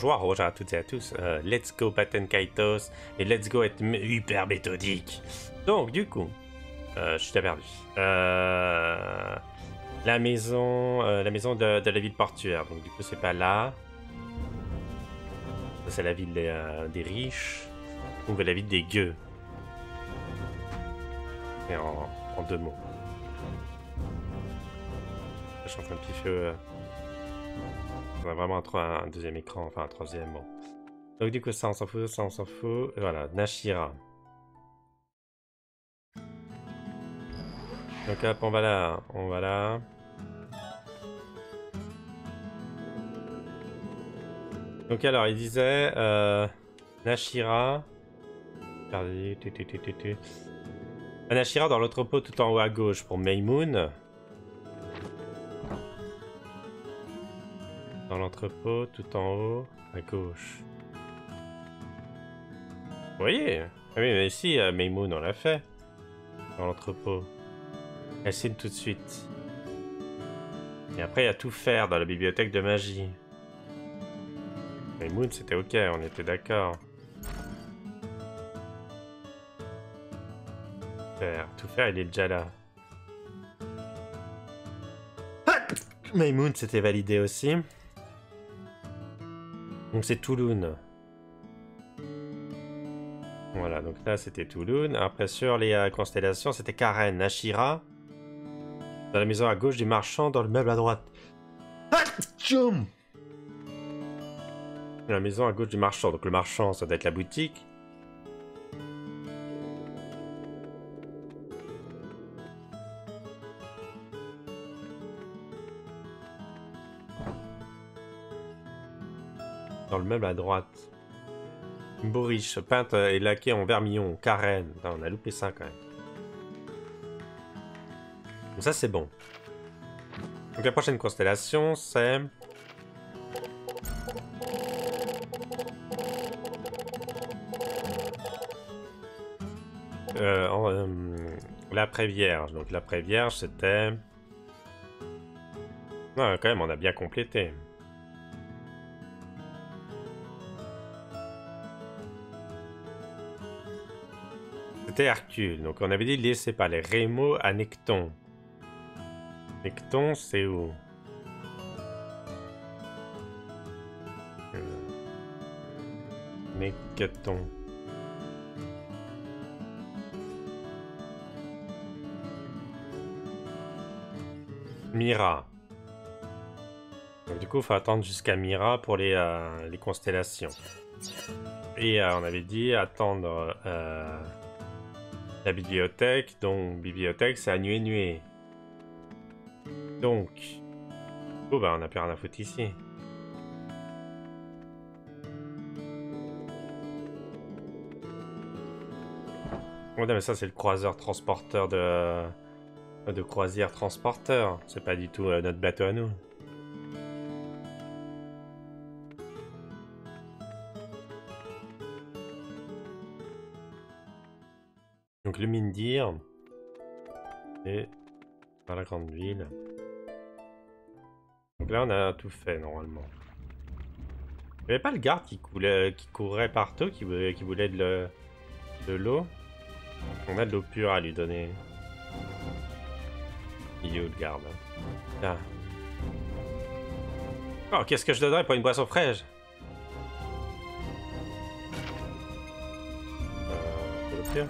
Bonjour, à toutes et à tous. Euh, let's go Patent Kaitos et let's go être hyper méthodique. Donc, du coup, euh, je suis perdu. Euh, la maison, la maison de, la ville portuaire. Donc, du coup, c'est pas là. C'est la ville des, riches. Ou la ville des gueux. Et en, en deux mots. Je suis en train de piffer. On a vraiment un, un deuxième écran, enfin un troisième. Donc du coup, ça on s'en fout, ça on s'en fout. Voilà, Nashira. Donc hop, on va là, on va là. Donc alors, il disait... Euh, Nashira... Regardez, tu, tu, tu. Nashira dans l'entrepôt tout en haut à gauche pour Maymoon. Dans l'entrepôt, tout en haut, à gauche. Vous voyez? Ah oui, mais ici, euh, Maymoon, on l'a fait. Dans l'entrepôt. Elle signe tout de suite. Et après, il y a tout faire dans la bibliothèque de magie. Maymoon, c'était ok, on était d'accord. Faire. Tout faire, il est déjà là. Maymoon, c'était validé aussi. Donc c'est Touloun. Voilà, donc là c'était Touloun. Après sur les euh, constellations, c'était Karen, Ashira. Dans la maison à gauche du marchand, dans le meuble à droite. Atchoum La maison à gauche du marchand. Donc le marchand, ça doit être la boutique. Meuble à droite. Bourriche, peinte et laquée en vermillon. Karen. On a loupé ça quand même. Donc ça c'est bon. Donc la prochaine constellation c'est... Euh, euh, l'après-vierge. Donc l'après-vierge c'était... Ouais, quand même on a bien complété. Hercule. Donc on avait dit pas les Rémo à Necton. Necton, c'est où? Euh, Necton. Mira. Donc du coup, il faut attendre jusqu'à Mira pour les, euh, les constellations. Et euh, on avait dit attendre la bibliothèque. Donc, bibliothèque, c'est à Nué Nué. Donc, oh bah on a plus rien à foutre ici. Oh mais ça c'est le croiseur transporteur de de croisière transporteur. C'est pas du tout euh, notre bateau à nous. Le Mindir et par la grande ville. Donc là on a tout fait normalement. Il n'y avait pas le garde qui, coulait, qui courait partout, qui voulait, de le- de l'eau On a de l'eau pure à lui donner. Il est où le garde? Oh, qu'est-ce que je donnerais pour une boisson fraîche? Euh,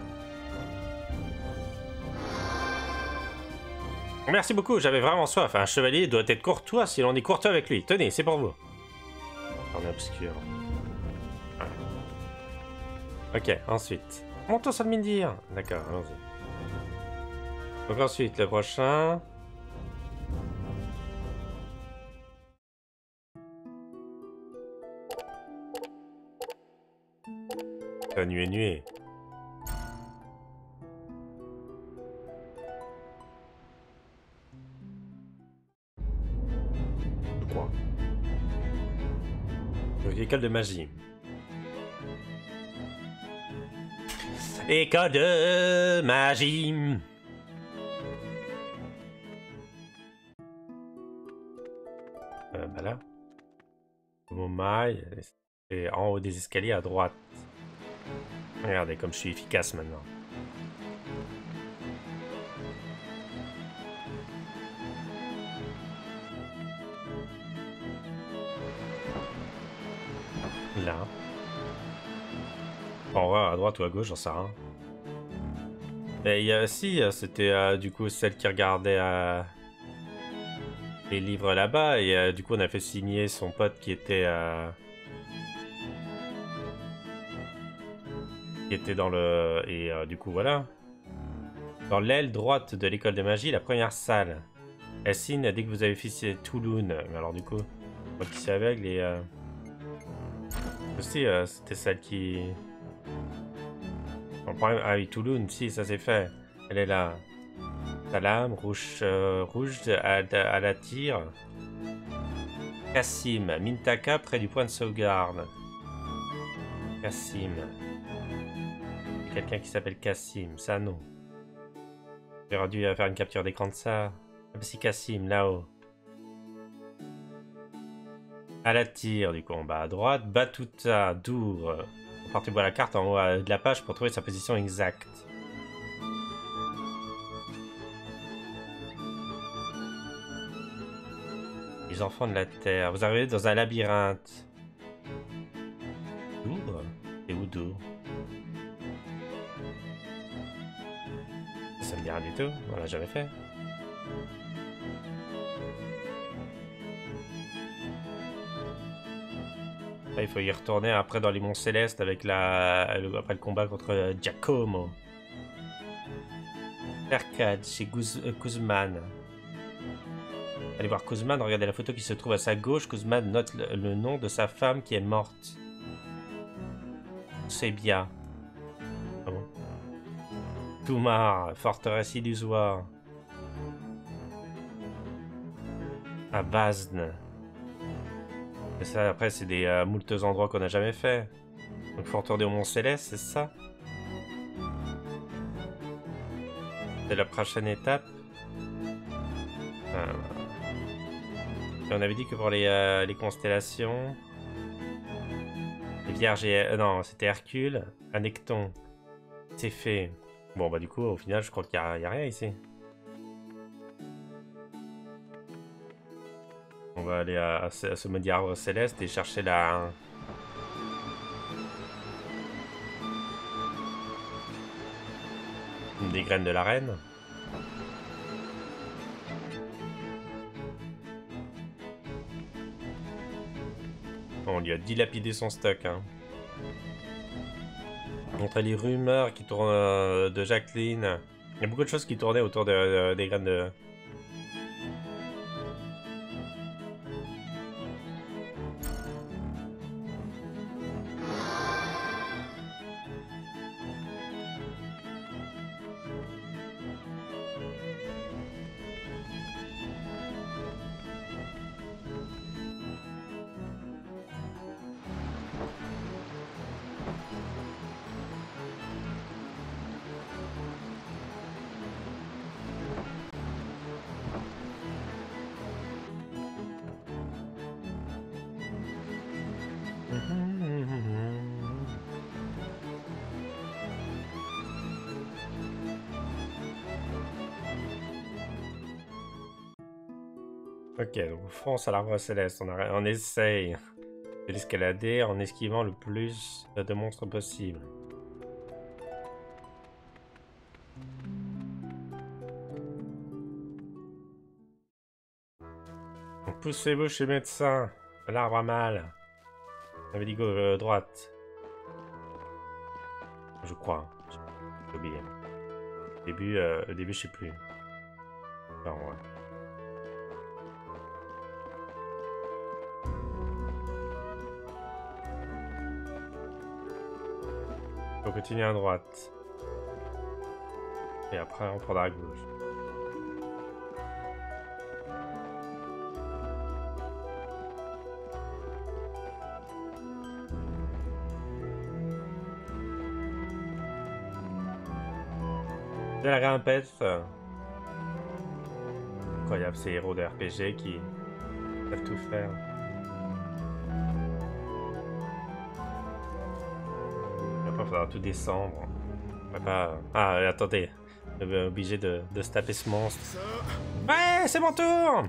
Merci beaucoup, j'avais vraiment soif. Un chevalier doit être courtois si l'on est courtois avec lui. Tenez, c'est pour vous. On est obscur. Ouais. Ok, ensuite. Montons sur le Mindir. D'accord, allons-y. Donc ensuite, le prochain. La nuée nuée. Donc, école de magie. École de magie. Euh, bah là. Momaï, et en haut des escaliers à droite. Regardez comme je suis efficace maintenant. Là. En vrai, à droite ou à gauche, j'en sais rien. Y a aussi, c'était euh, du coup celle qui regardait euh, les livres là-bas et euh, du coup on a fait signer son pote qui était qui était dans le et du coup voilà dans l'aile droite de l'école de magie la première salle. Essine a dit que vous avez fait Touloun. Mais alors du coup, moi qui suis aveugle et aussi c'était celle qui ah oui, Touloun, si, ça c'est fait. Elle est là. Salam, rouge, euh, rouge à, la tire. Kassim, Mintaka près du point de sauvegarde. Kassim. Quelqu'un qui s'appelle Kassim, ça non. J'aurais dû faire une capture d'écran de ça. Ah si Kassim, là-haut. À la tire du combat à droite, Batuta, Dour. Partez voir la carte en haut de la page pour trouver sa position exacte. Les enfants de la Terre. Vous arrivez dans un labyrinthe. D'où Et où d'où? Ça me dit rien du tout. On l'a jamais fait. Il faut y retourner après dans les monts célestes avec la, après le combat contre Giacomo. Percade chez Kuzman. Euh, Allez voir Kuzman, regardez la photo qui se trouve à sa gauche. Kuzman note le, nom de sa femme qui est morte. C'est bien. Ah. Toumar, forteresse illusoire. À Après, c'est des euh, moultes endroits qu'on n'a jamais fait. Donc, faut retourner au Mont Céleste, c'est ça? C'est la prochaine étape. Euh, on avait dit que pour les, euh, constellations... Les vierges et... non, c'était Hercule, Anecton. C'est fait. Bon, bah du coup, au final, je crois qu'il n'y a rien ici. On va aller à, ce maudit arbre céleste et chercher la... Des graines de la reine. on lui a dilapidé son stock. Hein. Entre les rumeurs qui tournent euh, de Jacqueline, il y a beaucoup de choses qui tournaient autour des graines de, on fonce à l'arbre céleste. On, on essaye de l'escalader en esquivant le plus de monstres possible. Poussez-vous chez médecin. L'arbre a mal. On dit gauche, droite. Je crois. J'ai oublié. Au début, euh, début, je sais plus. Faut continuer à droite. Et après, on prendra à gauche. De la grimpette. Incroyable, ces héros de RPG qui peuvent tout faire. va tout descendre. Va pas... Ah, attendez. On est obligé de, de se taper ce monstre. Ouais, c'est mon tour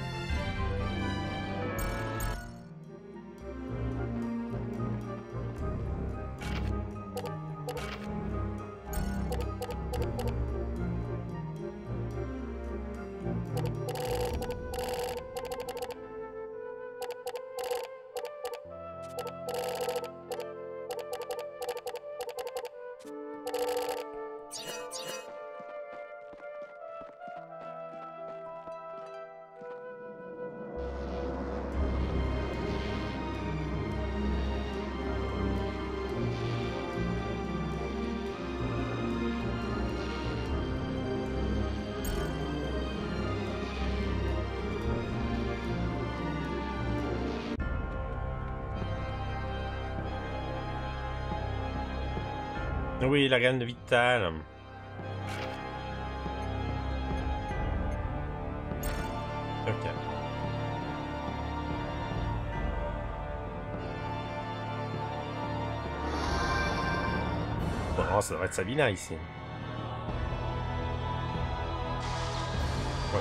Ah oui, la reine vitale. Ok. Oh, ça devrait être Sabina ici. Ouais.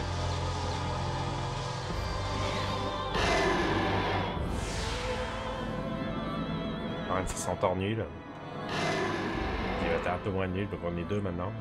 Reine, ça s'entornule. nul peu moins de mille, je les deux maintenant.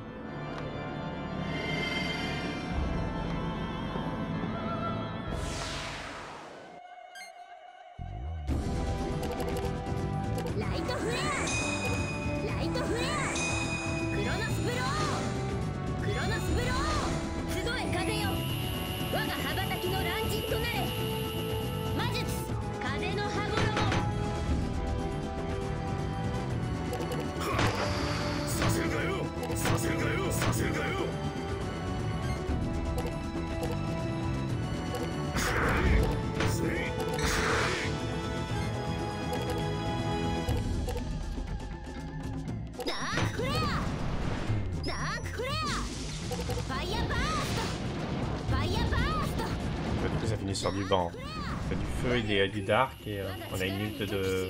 des, euh, dark et euh, on a une minute de, de.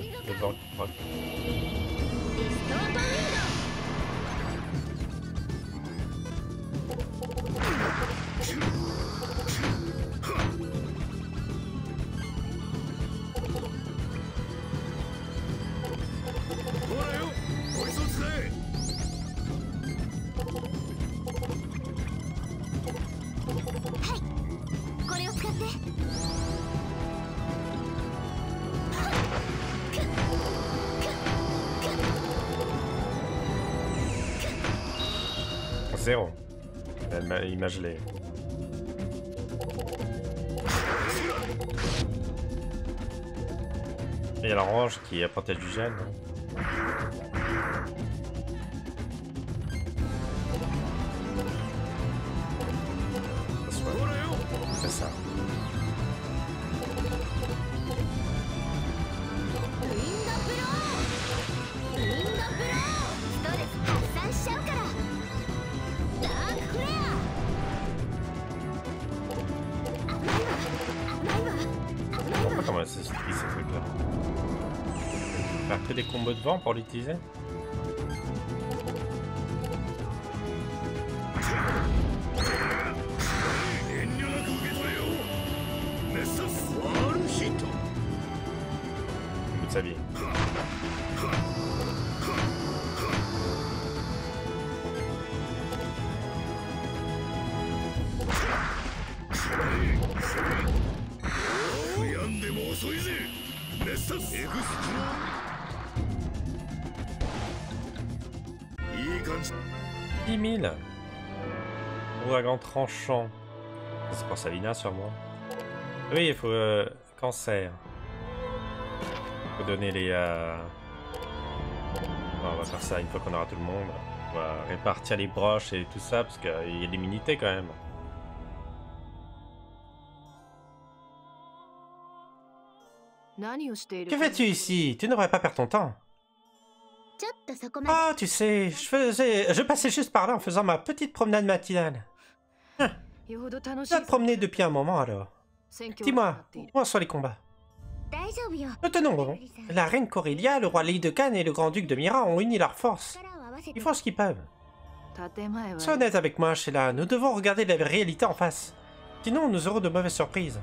il m'a gelé. Et l'orange qui a porté du gel. combo de vent pour l'utiliser sa vie. 10 000 Ouragan tranchant. C'est pour Savina sûrement. Oui, il faut... euh, cancer. faut donner les... euh, bon, on va faire ça une fois qu'on aura tout le monde. On va répartir les broches et tout ça, parce qu'il y a des minités quand même. Que fais-tu ici? Tu ne devrais pas perdre ton temps. Ah, tu sais, je faisais, je passais juste par là en faisant ma petite promenade matinale. Hum. Tu as promené depuis un moment alors. Dis-moi, où sont les combats? Nous tenons bon. La reine Corellia, le roi Lee de Cannes et le grand-duc de Mira ont uni leurs forces. Ils font ce qu'ils peuvent. Sois honnête avec moi, Sheila. Nous devons regarder la réalité en face. Sinon, nous aurons de mauvaises surprises.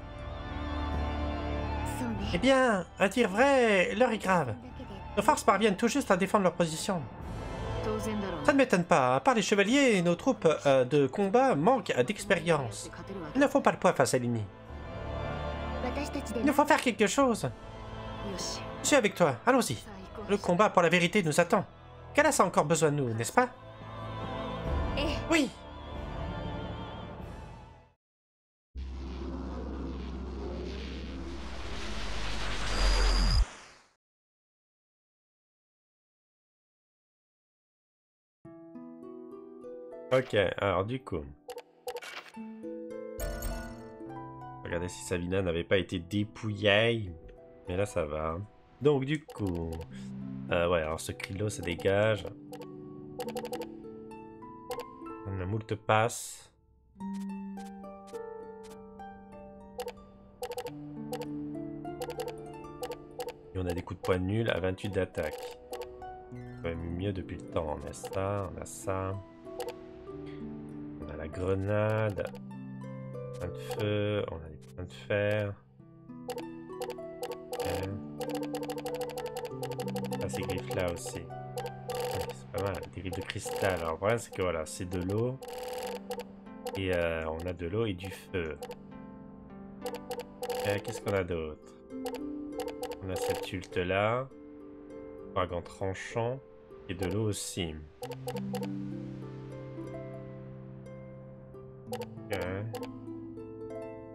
Eh bien, à dire vrai, l'heure est grave. Nos forces parviennent tout juste à défendre leur position. Ça ne m'étonne pas, hein. à part les chevaliers, nos troupes euh, de combat manquent d'expérience. Ils ne font pas le poids face à l'ennemi. Il nous faut faire quelque chose. Je suis avec toi, allons-y. Le combat pour la vérité nous attend. Kalas a encore besoin de nous, n'est-ce pas? Eh. Oui Ok, alors du coup... Regardez si Savina n'avait pas été dépouillée. Mais là, ça va. Donc, du coup... Euh, ouais, alors ce Krilo se dégage. On a moult passe. Et on a des coups de poing nuls à 28 d'attaque. Mieux depuis le temps. On a ça, on a ça. Grenade. De feu, on a des points de fer. Ok. Ah, ces griffes là aussi. C'est pas mal, des griffes de cristal. Alors, le problème, c'est que voilà, c'est de l'eau. Et euh, on a de l'eau et du feu. Euh, Qu'est-ce qu'on a d'autre? On a cette ult là. Dragon tranchant. Et de l'eau aussi.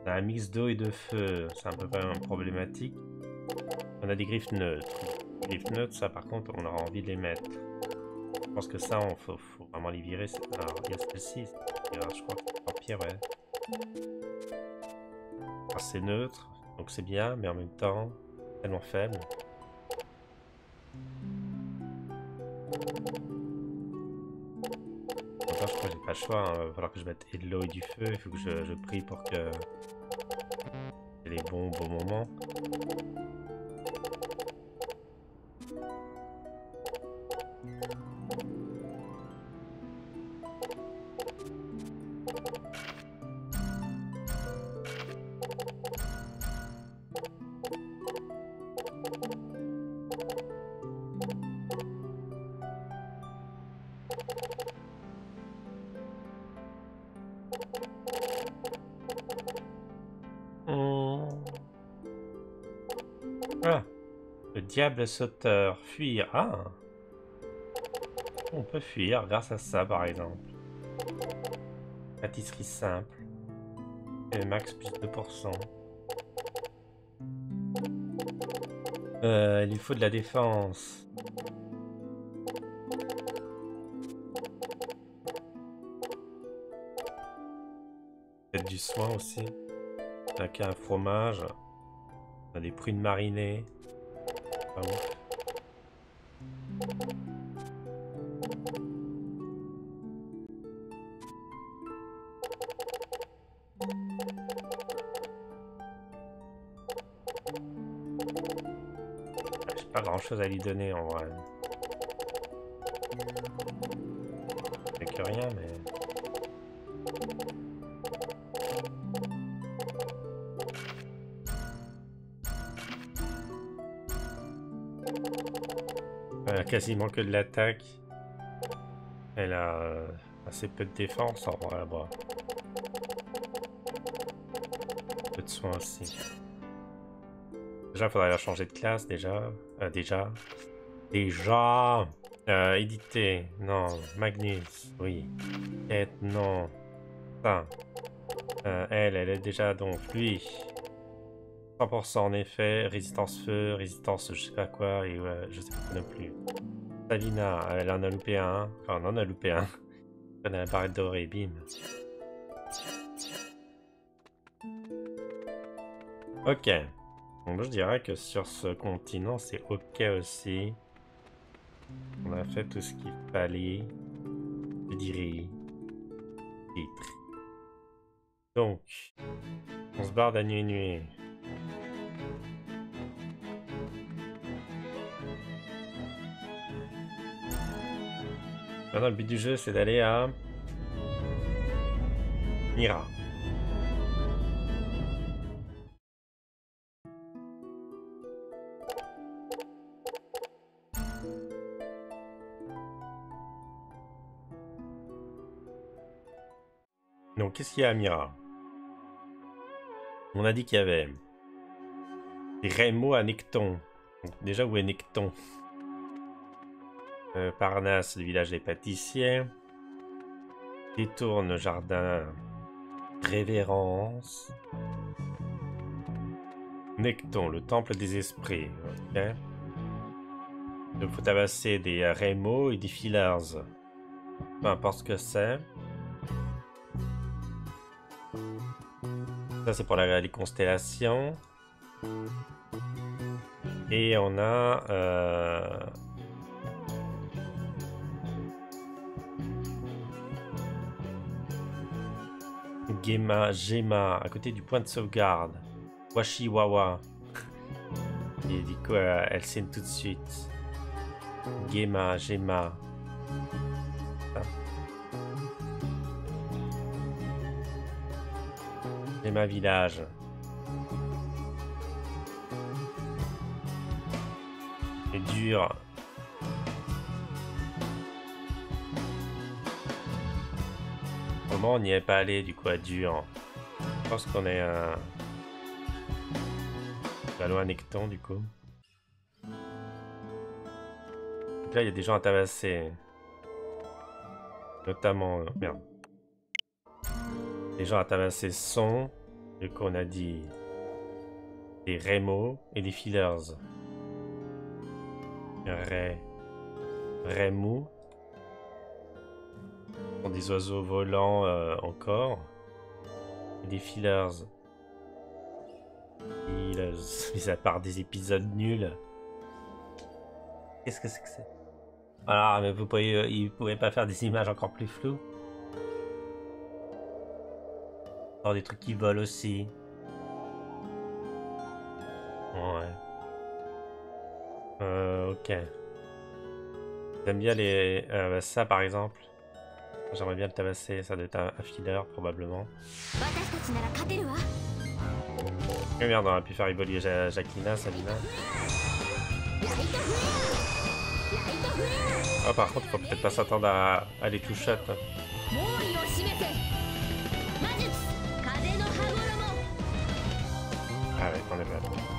On a un mix d'eau et de feu. C'est un peu problématique. On a des griffes neutres. Les griffes neutres, ça par contre, on aura envie de les mettre. Je pense que ça, on faut, vraiment les virer. Alors, il y a celle-ci. Je crois que c'est empire, ouais. Alors, c'est neutre, donc c'est bien, mais en même temps, tellement faible. Je crois que j'ai pas le choix. hein. Il va falloir que je mette et de l'eau et du feu. Il faut que je, prie pour que. c'est les bons, bons moments. Sauteur. Fuir. Ah. On peut fuir grâce à ça, par exemple. Pâtisserie simple. Et max plus 2%. Euh, il faut de la défense. Peut-être du soin aussi. A qu'un fromage. Des prunes marinées. J'ai pas grand chose à lui donner en vrai. Quasiment que de l'attaque. Elle a euh, assez peu de défense en vrai. Bah. Peu de soins aussi. Déjà, faudrait la changer de classe déjà. Euh, déjà. Déjà. Euh. Non. Magnus. Oui. Quête. Non. Ça. Euh, elle, elle est déjà donc lui. 100% en effet. Résistance feu. Résistance je sais pas quoi. Et ouais, je sais pas non plus. Savina. Elle en a loupé un. Enfin, on en a loupé un. On a la barrette dorée. Bim. Ok. Donc je dirais que sur ce continent, c'est ok aussi. On a fait tout ce qu'il fallait. Je dirais. Titre. Donc, on se barre nuit. Maintenant, le but du jeu, c'est d'aller à Mira. Donc, qu'est-ce qu'il y a à Mira? On a dit qu'il y avait Rémo à Necton. Donc, déjà, où est Necton euh, Parnasse, le village des pâtissiers. Détourne, jardin. Révérence. Necton, le temple des esprits. Il faut tabasser des euh, Rémo et des Fillers. Peu importe ce que c'est. Ça, c'est pour la, les constellations. Et on a... Euh... Gema, Gema, à côté du point de sauvegarde. Washi Wawa. Et du coup, euh, elle signe tout de suite. Gema, Gema. Gema Village. Dur. Comment on n'y est pas allé du coup à dur Je pense qu'on est à... La loi Necton du coup. Donc là il y a des gens à tabasser. Notamment... euh, Merde. Les gens à tabasser sont... Du coup on a dit... Des Rémo et des Fillers. Ré... Rémou des oiseaux volants euh, encore. Des fillers. Fillers. Mis à part des épisodes nuls. Qu'est-ce que c'est que c'est Voilà, mais vous pouvez, euh, pas faire des images encore plus floues? Des trucs qui volent aussi. Ok. J'aime bien les... Euh, ça par exemple. J'aimerais bien le tabasser, ça doit être un filler probablement. Oh merde, on aurait pu faire évoluer Sabina. Oh par contre, faut peut-être pas s'attendre à, à les shot. Ah ouais, on est mal.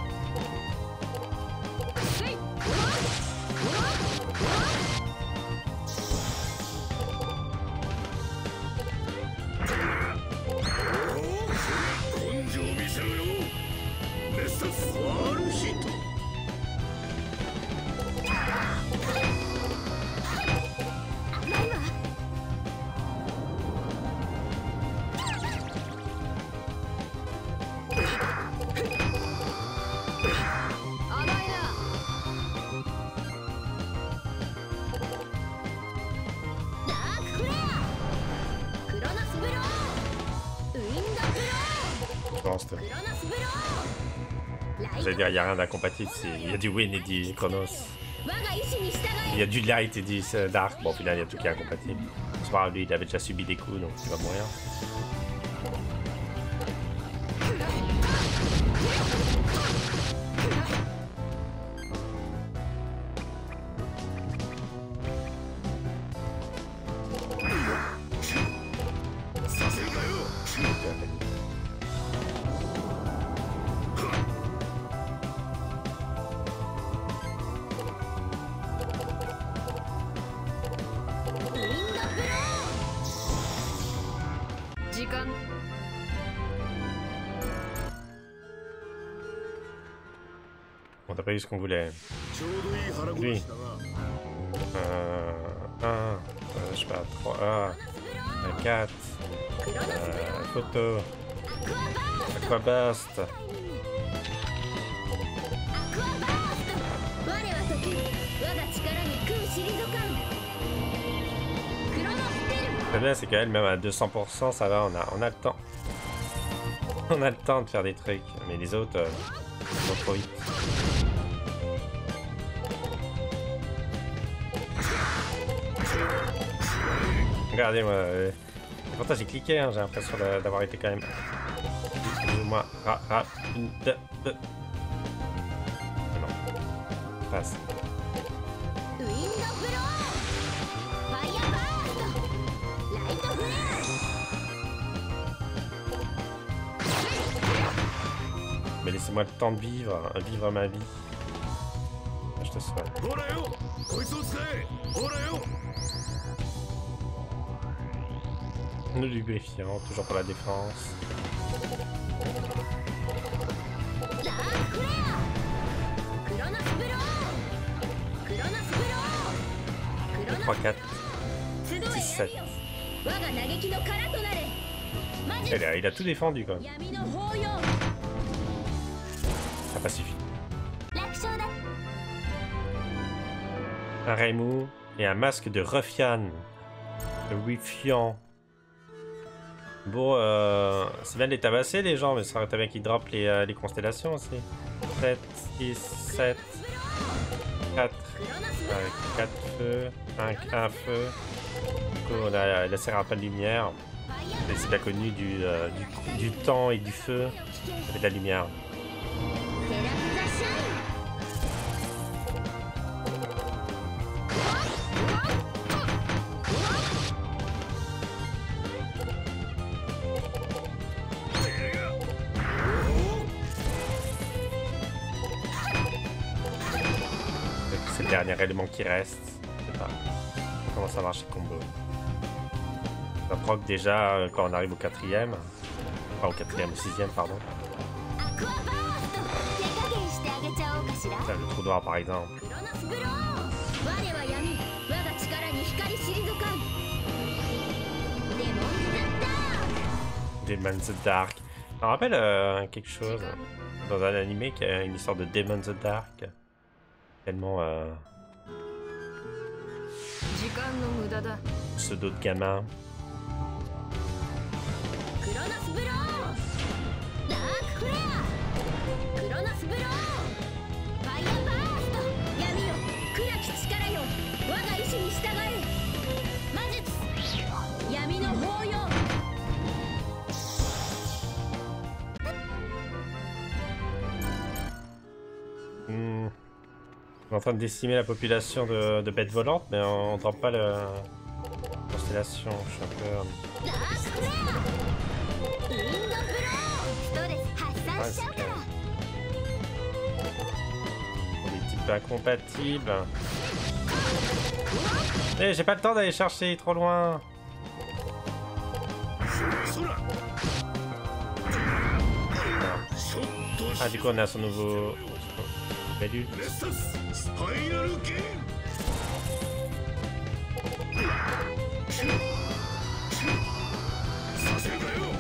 n'y a rien d'incompatible. Il y a du Win et du Chronos. Il y a du Light et du euh, Dark. Bon, au final, il y a tout qui est incompatible. Ce soir, lui, il avait déjà subi des coups, donc il va mourir. ce qu'on voulait. Lui. Euh, euh, je sais pas, 3, ah, 4, euh, aquabaste. c'est qu'elle, même à 200%, ça va, on a, on a le temps. On a le temps de faire des trucs, mais les autres, euh, trop vite. Regardez-moi. Euh... Pourtant, j'ai cliqué, hein, j'ai l'impression d'avoir été quand même. Moi, ra, ra, une, deux, deux. Non. Passe. Mais laissez-moi le temps de vivre, hein, vivre ma vie. Je te soigne. Le lubrifiant, toujours pour la défense. 3, 4, 6, 7. Il a, tout défendu quand même. Ça pas. Un Raimu et un masque de Rufian. Le Rufian. Bon, euh, c'est bien de les tabasser les gens, mais ça aurait été bien qu'ils droppent les, euh, constellations aussi. 7, 6, 7, 4, 4 feux, 1, 1 feu. Du coup, on a la serre de lumière. C'est bien connu euh, du, temps et du feu avec la lumière. qui reste. Comment ça marche les combos. Ça proc déjà quand on arrive au quatrième. Enfin au quatrième, au sixième, pardon. Le trou noir par exemple. Demon the Dark. Ça me rappelle euh, quelque chose dans un animé qui a une histoire de Demon the Dark. Tellement... Euh, 時間の無駄だ pseudo de gamin. クロノスブローダークフレアクロノスブローファイアバースト闇よ暗き力よ我が意志に従え On est en train de décimer la population de, bêtes volantes, mais on, ne pas la constellation. Je suis un peu... On est type incompatible. Eh, j'ai pas le temps d'aller chercher trop loin. Ah, du coup, on a son nouveau. Bellule. スパイラルゲーム。させんだよ。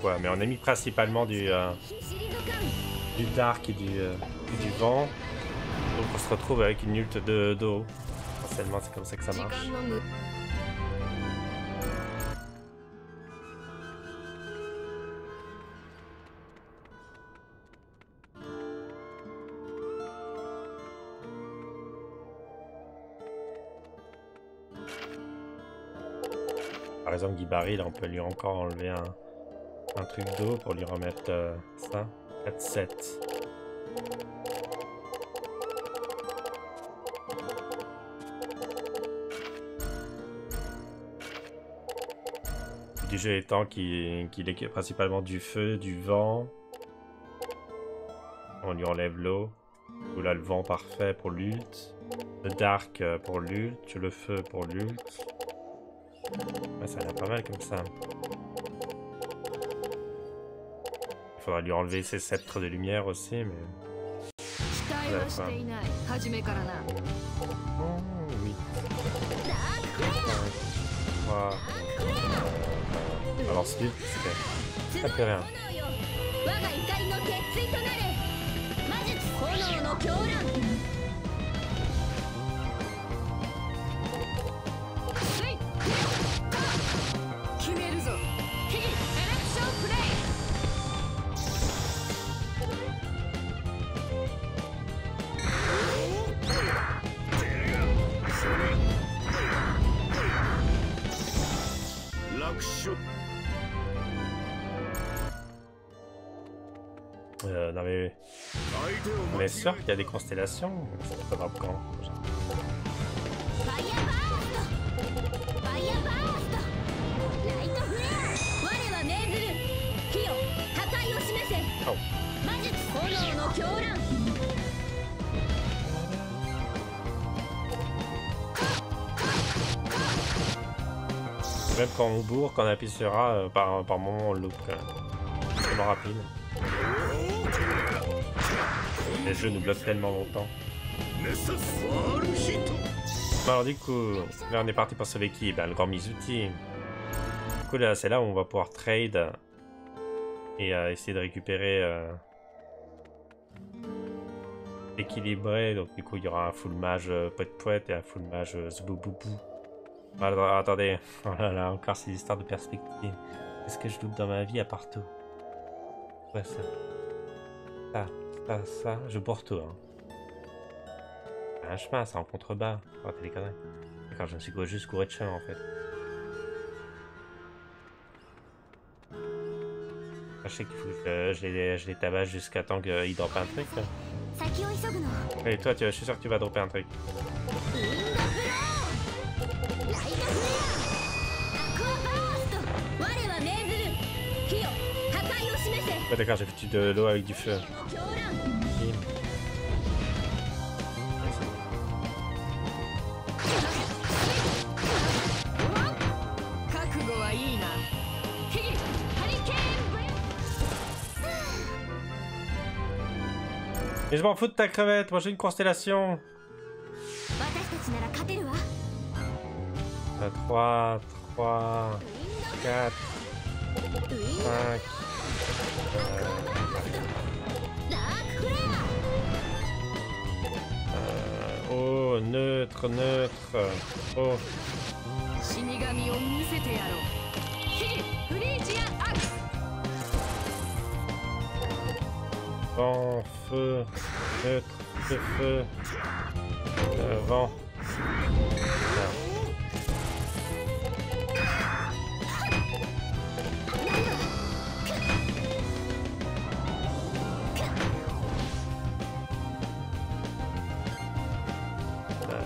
quoi, mais on a mis principalement du, euh, du dark et du, euh, du vent. Donc on se retrouve avec une ult de d'eau. Essentiellement, c'est comme ça que ça marche. Par exemple, Guibari, là, on peut lui encore enlever un, un truc d'eau pour lui remettre euh, ça. 4-7. Du jeu étant qu'il est principalement du feu, du vent. On lui enlève l'eau. Ou là, le vent parfait pour l'ult. Le dark euh, pour l'ult. Le feu pour l'ult. Ouais, ça a l'air pas mal comme ça faudra lui enlever ses sceptres de lumière aussi, mais... Oh, oui. Alors celui c'est... Ça rien. Mais les, dans y a des constellations. Ça pas prendre. Oh. Même quand on bourre, quand on appuie sur euh, par, par moment on le loupe rapide. Les jeux nous bloquent tellement longtemps. Bah, alors du coup, là on est parti pour sauver qui? Ben le grand Mizuki. Du coup là c'est là où on va pouvoir trade et euh, essayer de récupérer euh, équilibré. Donc du coup il y aura un full mage euh, poète et un full mage euh, zbouboubou. Ah, attendez, oh là là, encore ces histoires de perspective. Qu'est-ce que je doute dans ma vie à partout Quoi Ça. Ah pas ça, je porte hein. Un chemin, c'est en contrebas. Oh, t'es. D'accord, je me suis juste couru de chemin en fait. Ah, je sais qu'il faut que euh, je, les, je les tabasse jusqu'à temps qu'ils droppe un truc. Et toi, je suis sûr que tu vas dropper un truc. Ouais, d'accord, j'ai foutu de l'eau avec du feu. Mais je m'en fous de ta crevette, moi j'ai une constellation. À 3, 3, 4, 5. Oh, neutre, neutre. Oh. Bon, feu, neutre, feu, vent. Euh,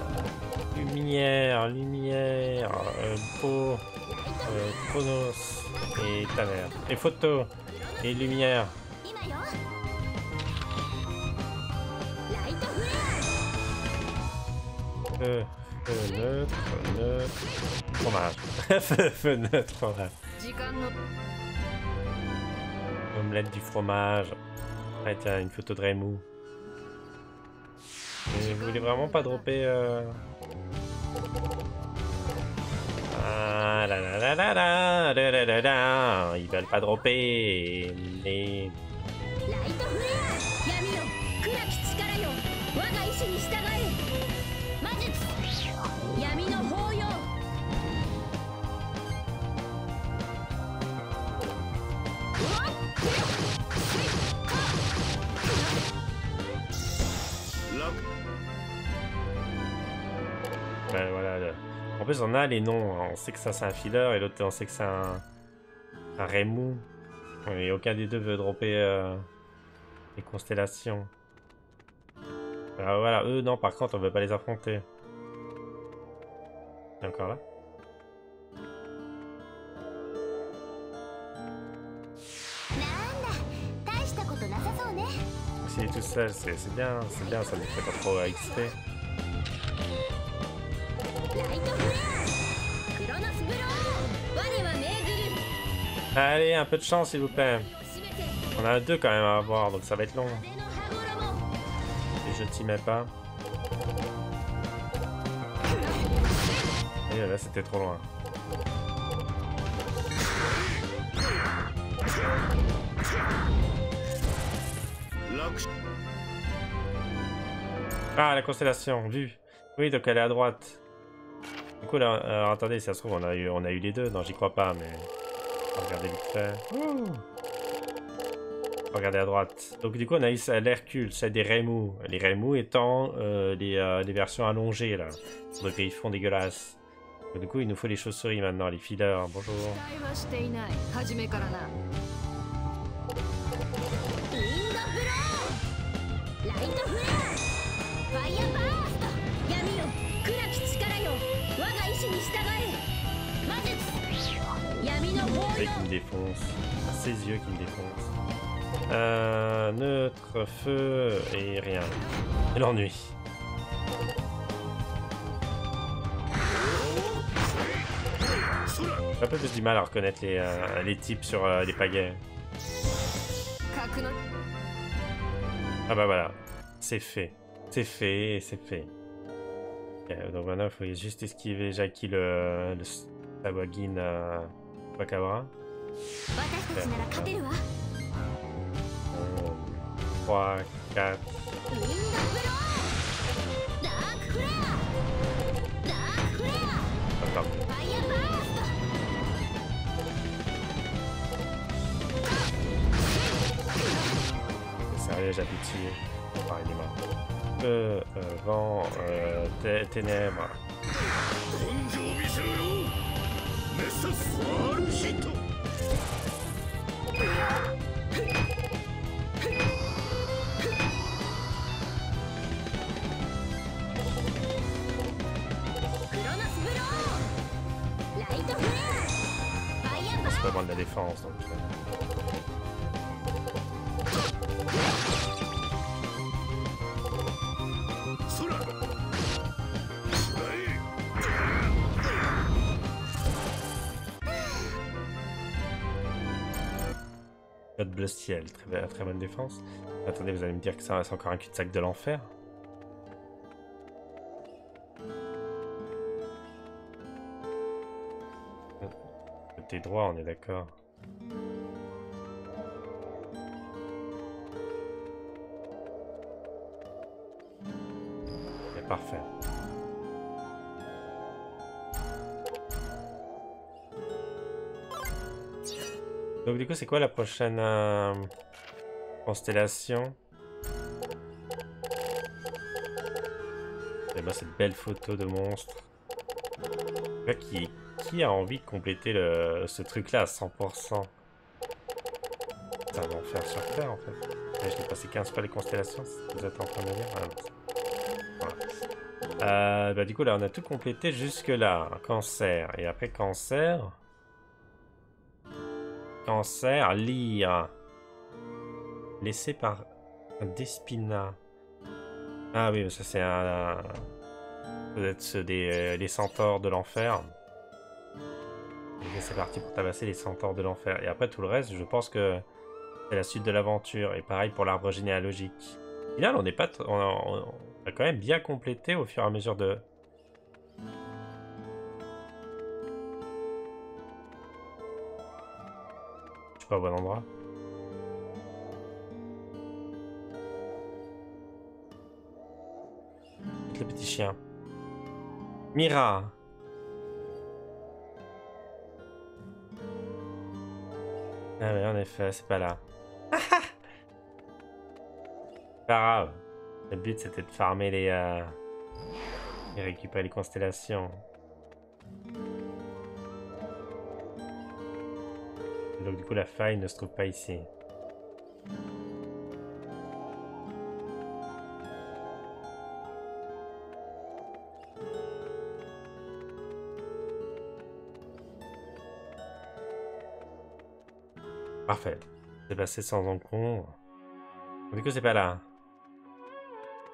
lumière, lumière, euh, peau, euh, et talère, et photo, et lumière. Neutre, neutre, fromage. feu, neutre, fromage. Omelette du fromage. Ah tiens, une photo de Raymou. Et vous vraiment pas dropper... Euh? Ah là là là là là là là là là Ils veulent pas dropper mais... plus, on a les noms. On sait que ça, c'est un filler et l'autre, on sait que c'est un. Un Remu. Et aucun des deux veut dropper euh, les constellations. Ah, voilà, eux, non, par contre, on veut pas les affronter. Il est encore là? S'il est? Tout seul, c'est bien, c'est bien, ça ne fait pas trop XP. Allez, un peu de chance s'il vous plaît. On a deux quand même à avoir, donc ça va être long. Et je t'y mets pas. Et là, c'était trop loin. Ah, la constellation, vue. Oui, donc elle est à droite. Du coup, là, alors, attendez, ça se trouve, on a eu, on a eu les deux. Non, j'y crois pas, mais... Regarder vite fait. Ouh. Regarder à droite. Donc, du coup, on a eu l'Hercule, c'est des Raimou. Les Raimou étant euh, les, euh, les versions allongées, là. Donc, ils font dégueulasse. Donc, du coup, il nous faut les chauves-souris maintenant, les fillers. Bonjour. qui me défonce. Ses yeux qui me défoncent. Euh, neutre, feu et rien. Et l'ennui. Un peu plus du mal à reconnaître les, euh, les types sur euh, les pagaies. Ah bah voilà, c'est fait. C'est fait, c'est fait. Euh, donc maintenant, il faut juste esquiver Jackie le, le Sabagin. Chupacabra. 3, 4. Sérieux, j'appuie dessus. Ah, il vent. Euh, mais C'est pas mal de la défense. Note bleu ciel, très, très bonne défense. Attendez, vous allez me dire que ça c'est encore un cul-de-sac de l'enfer T'es droit, on est d'accord. Parfait. Donc du coup, c'est quoi la prochaine euh, constellation? Eh ben, cette belle photo de monstre. Qui, qui a envie de compléter le, ce truc-là à 100% Ça va en faire sur Terre, en fait. Je l'ai passé 15 fois les constellations, c'est vous êtes en train de dire. C'est-. Euh, bah, du coup, là, on a tout complété jusque-là. Cancer. Et après cancer... Cancer, lire. Laissé par Despina. Ah oui, ça c'est un... Peut-être des euh, les centaures de l'enfer. Et C'est parti pour tabasser les centaures de l'enfer. Et après tout le reste, je pense que c'est la suite de l'aventure. Et pareil pour l'arbre généalogique. Au final, on n'est pas... On on a quand même bien complété au fur et à mesure de... pas au bon endroit. Le petit chien. Mira. Ah oui, en effet, c'est pas là. pas grave. Le but c'était de farmer les... euh, et récupérer les constellations. Du coup la faille ne se trouve pas ici. Parfait. C'est passé sans encombre. Du coup c'est pas là.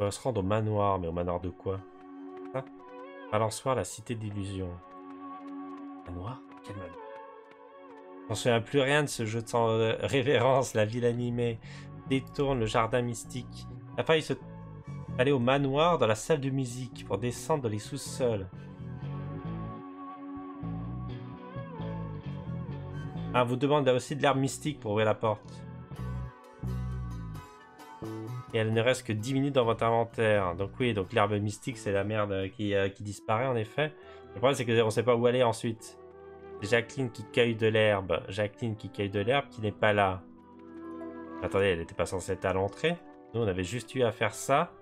On va se rendre au manoir, mais au manoir de quoi? Ça? Balançoire, la cité d'illusion. Manoir? Quel manoir? Je m'en souviens plus rien de ce jeu sans euh, révérence, la ville animée, détourne le jardin mystique. La faille se... aller au manoir dans la salle de musique pour descendre dans les sous-sols. Ah, vous demande aussi de l'herbe mystique pour ouvrir la porte. Et elle ne reste que 10 minutes dans votre inventaire. Donc oui, donc l'herbe mystique, c'est la merde qui, euh, qui disparaît en effet. Le problème, c'est qu'on ne sait pas où aller ensuite. Jacqueline qui cueille de l'herbe. Jacqueline qui cueille de l'herbe qui n'est pas là. Attendez, elle n'était pas censée être à l'entrée. Nous, on avait juste eu à faire ça.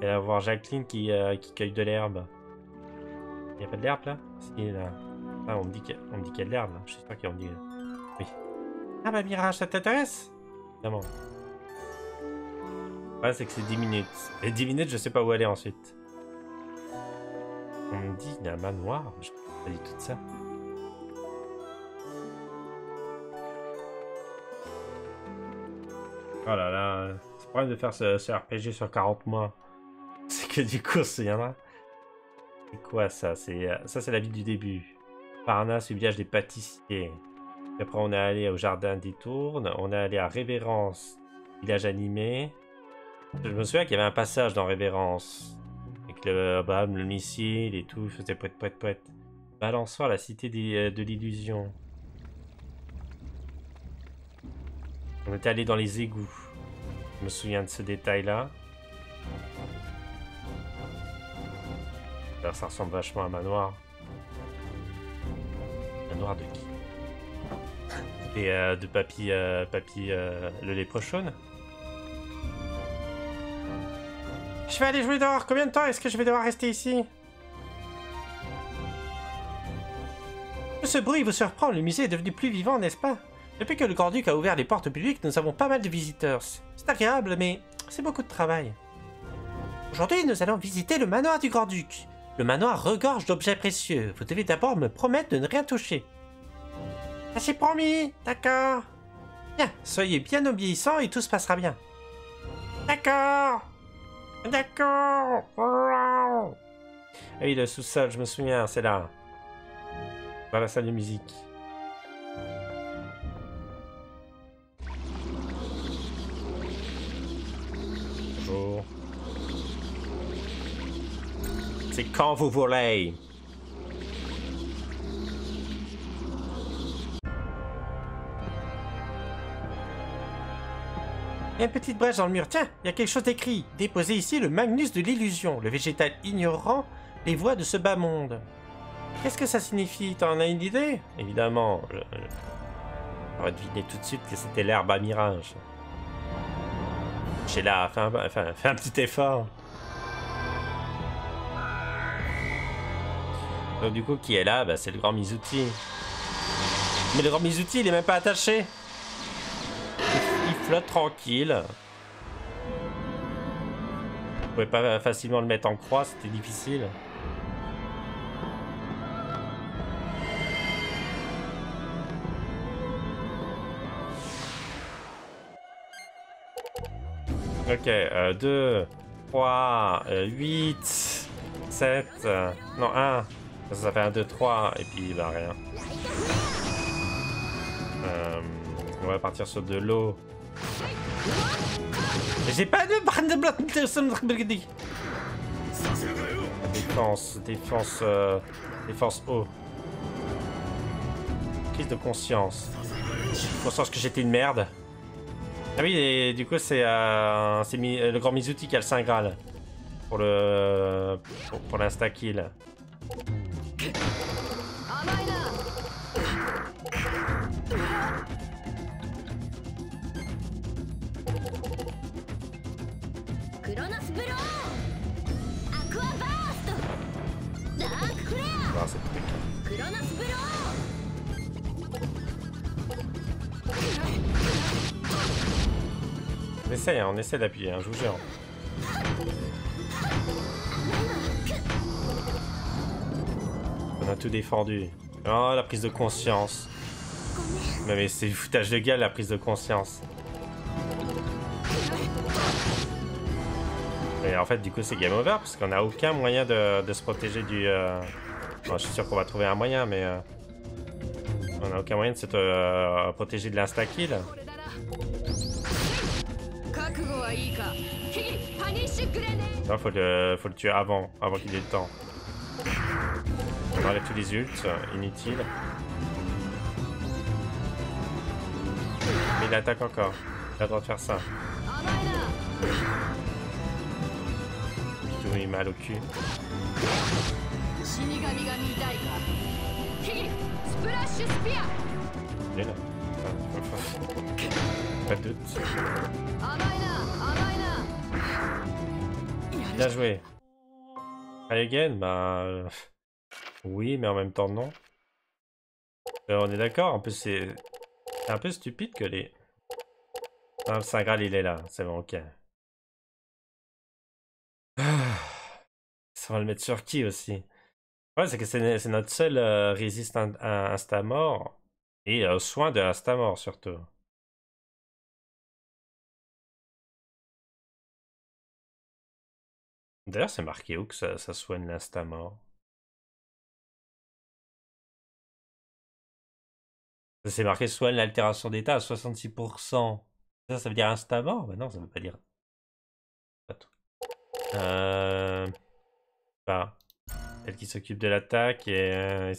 Et à voir Jacqueline qui, euh, qui cueille de l'herbe. Il n'y a pas de l'herbe là? Ah, on me dit qu'il y a- de l'herbe là. Je sais pas qui on me dit. Oui. Ah bah Mirage, ça t'intéresse? Évidemment. Ouais, c'est que c'est 10 minutes. Et 10 minutes, je sais pas où aller ensuite. On me dit, il y a un manoir. Je pas dit tout ça. Oh là là. C'est le problème de faire ce, RPG sur 40 mois. C'est que du coup, se souviendra. C'est quoi ça? C'est euh, Ça, c'est la ville du début. Parnasse, le village des pâtissiers. Après, on est allé au jardin des Tournes. On est allé à Révérence, village animé. Je me souviens qu'il y avait un passage dans Révérence. Avec le, bam, le missile et tout, il faisait poète, poète, poète. Balançoire, la cité des- de l'illusion. On était allé dans les égouts. Je me souviens de ce détail-là. Ça ressemble vachement à un manoir. Manoir de qui? Et euh, de Papy, euh, Papy euh, le Je vais aller jouer dehors. Combien de temps est-ce que je vais devoir rester ici? Ce bruit vous surprend. Le musée est devenu plus vivant, n'est-ce pas? Depuis que le Grand-Duc a ouvert les portes publiques, nous avons pas mal de visiteurs. C'est agréable, mais c'est beaucoup de travail. Aujourd'hui, nous allons visiter le manoir du Grand-Duc. Le manoir regorge d'objets précieux. Vous devez d'abord me promettre de ne rien toucher. Ah, c'est promis, d'accord. Bien, soyez bien obéissants et tout se passera bien. D'accord. D'accord. Oui, le sous-sol, je me souviens, c'est là. Dans la salle de musique. C'est quand vous voulez. Il y a une petite brèche dans le mur. Tiens, il y a quelque chose d'écrit. Déposez ici le Magnus de l'illusion, le végétal ignorant les voies de ce bas monde. Qu'est-ce que ça signifie? T'en as une idée? Évidemment. je- J'aurais deviné tout de suite que c'était l'herbe à mirage. J'ai là, fais un, un petit effort. Donc du coup, qui est là? Bah, C'est le grand Mizuti. Mais le grand Mizuti, il est même pas attaché. Il, il flotte tranquille. Vous pouvez pas facilement le mettre en croix, c'était difficile. Ok, 2, 3, 8, 7, non 1, ça, ça fait 1, 2, 3, et puis il bah rien. Euh, on va partir sur de l'eau. J'ai pas de barre de bloc, Défense, défense, euh, défense haut. Prise de conscience. Conscience que j'étais une merde. Ah oui, et du coup, c'est euh, euh, le grand Mizuti qui a le Saint Graal. Pour le. Pour, pour l'insta-kill. 甘 On essaie, hein, on essaie d'appuyer, hein, je vous jure. On a tout défendu. Oh, la prise de conscience. Mais, c'est du foutage de gueule, la prise de conscience. Et en fait, du coup, c'est game over, parce qu'on n'a aucun moyen de, se protéger du... euh, je suis sûr qu'on va trouver un moyen, mais... euh, On n'a aucun moyen de se euh, protéger de l'insta-kill non faut le, faut le tuer avant, avant qu'il ait le temps. On enlève tous les ults, euh, inutile. Mais il attaque encore. Il a le droit de faire ça. Tout mis mal au cul. Il est là. Ah, pas de doute. Bien joué. Try again Bah... Euh, oui, mais en même temps, non. Euh, on est d'accord, en plus c'est... C'est un peu stupide que les... Non, le Saint Graal, il est là. C'est bon, ok. Ah, ça va le mettre sur qui aussi? Ouais, c'est que c'est notre seul euh, résiste insta-mort et euh, soin de insta-mort surtout. D'ailleurs, c'est marqué où que ça, soigne l'instamort C'est marqué soigne l'altération d'état à 66%. Ça, ça veut dire instamort Bah non, ça veut pas dire. Pas tout. Euh... Bah, elle qui s'occupe de l'attaque et, euh,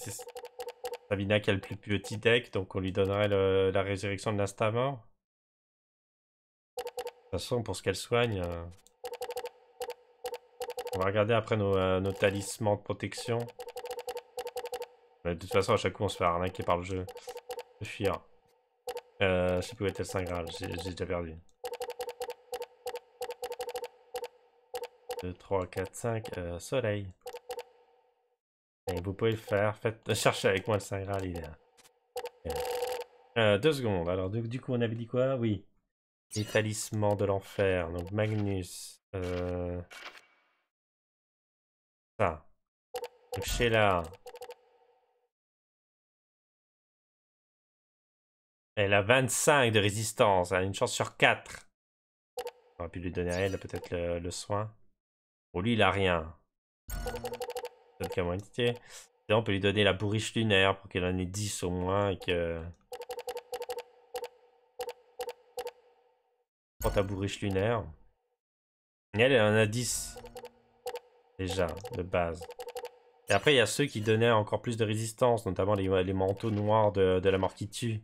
Sabina qui a le plus petit deck, donc on lui donnerait la résurrection de l'instamort. De toute façon, pour ce qu'elle soigne, euh, on va regarder après nos, euh, talismans de protection. Mais de toute façon, à chaque coup, on se fait arnaquer par le jeu. De fuir. Euh, je sais plus où était le Saint Graal, j'ai déjà perdu. 2, 3, 4, 5, euh, soleil. Et vous pouvez le faire, faites, cherchez avec moi le Saint Graal, il est là. Euh, deux secondes, alors du, coup on avait dit quoi? Oui. Les talismans de l'enfer, donc Magnus. Euh... Ça. Donc Sheila. Elle a 25 de résistance, elle a une chance sur 4. On aurait pu lui donner à elle peut-être le, soin. Bon, lui il a rien. Peut-être moitié. On peut lui donner la bourriche lunaire pour qu'elle en ait 10 au moins et que. Ta bourriche lunaire. Elle, elle en a 10. Déjà, de base. Et après, il y a ceux qui donnaient encore plus de résistance, notamment les, manteaux noirs de, de la mort qui tue.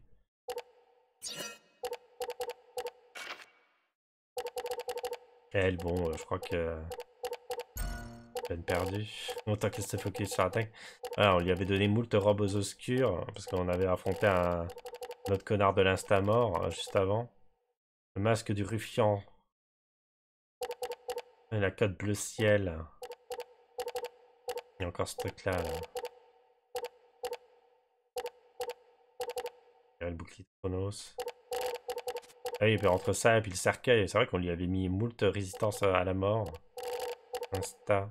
Elle, bon, euh, je crois que. Peine perdue. Autant qu'elle se focus sur l'attaque. Alors, on lui avait donné moult robes aux obscurs, parce qu'on avait affronté un notre connard de l'insta-mort euh, juste avant. Le masque du ruffian. Et la cote bleu ciel. Il y a encore ce truc-là. Là. Le bouclier de Chronos. Ah oui, entre ça et puis le cercueil, c'est vrai qu'on lui avait mis moult résistance à la mort. Insta.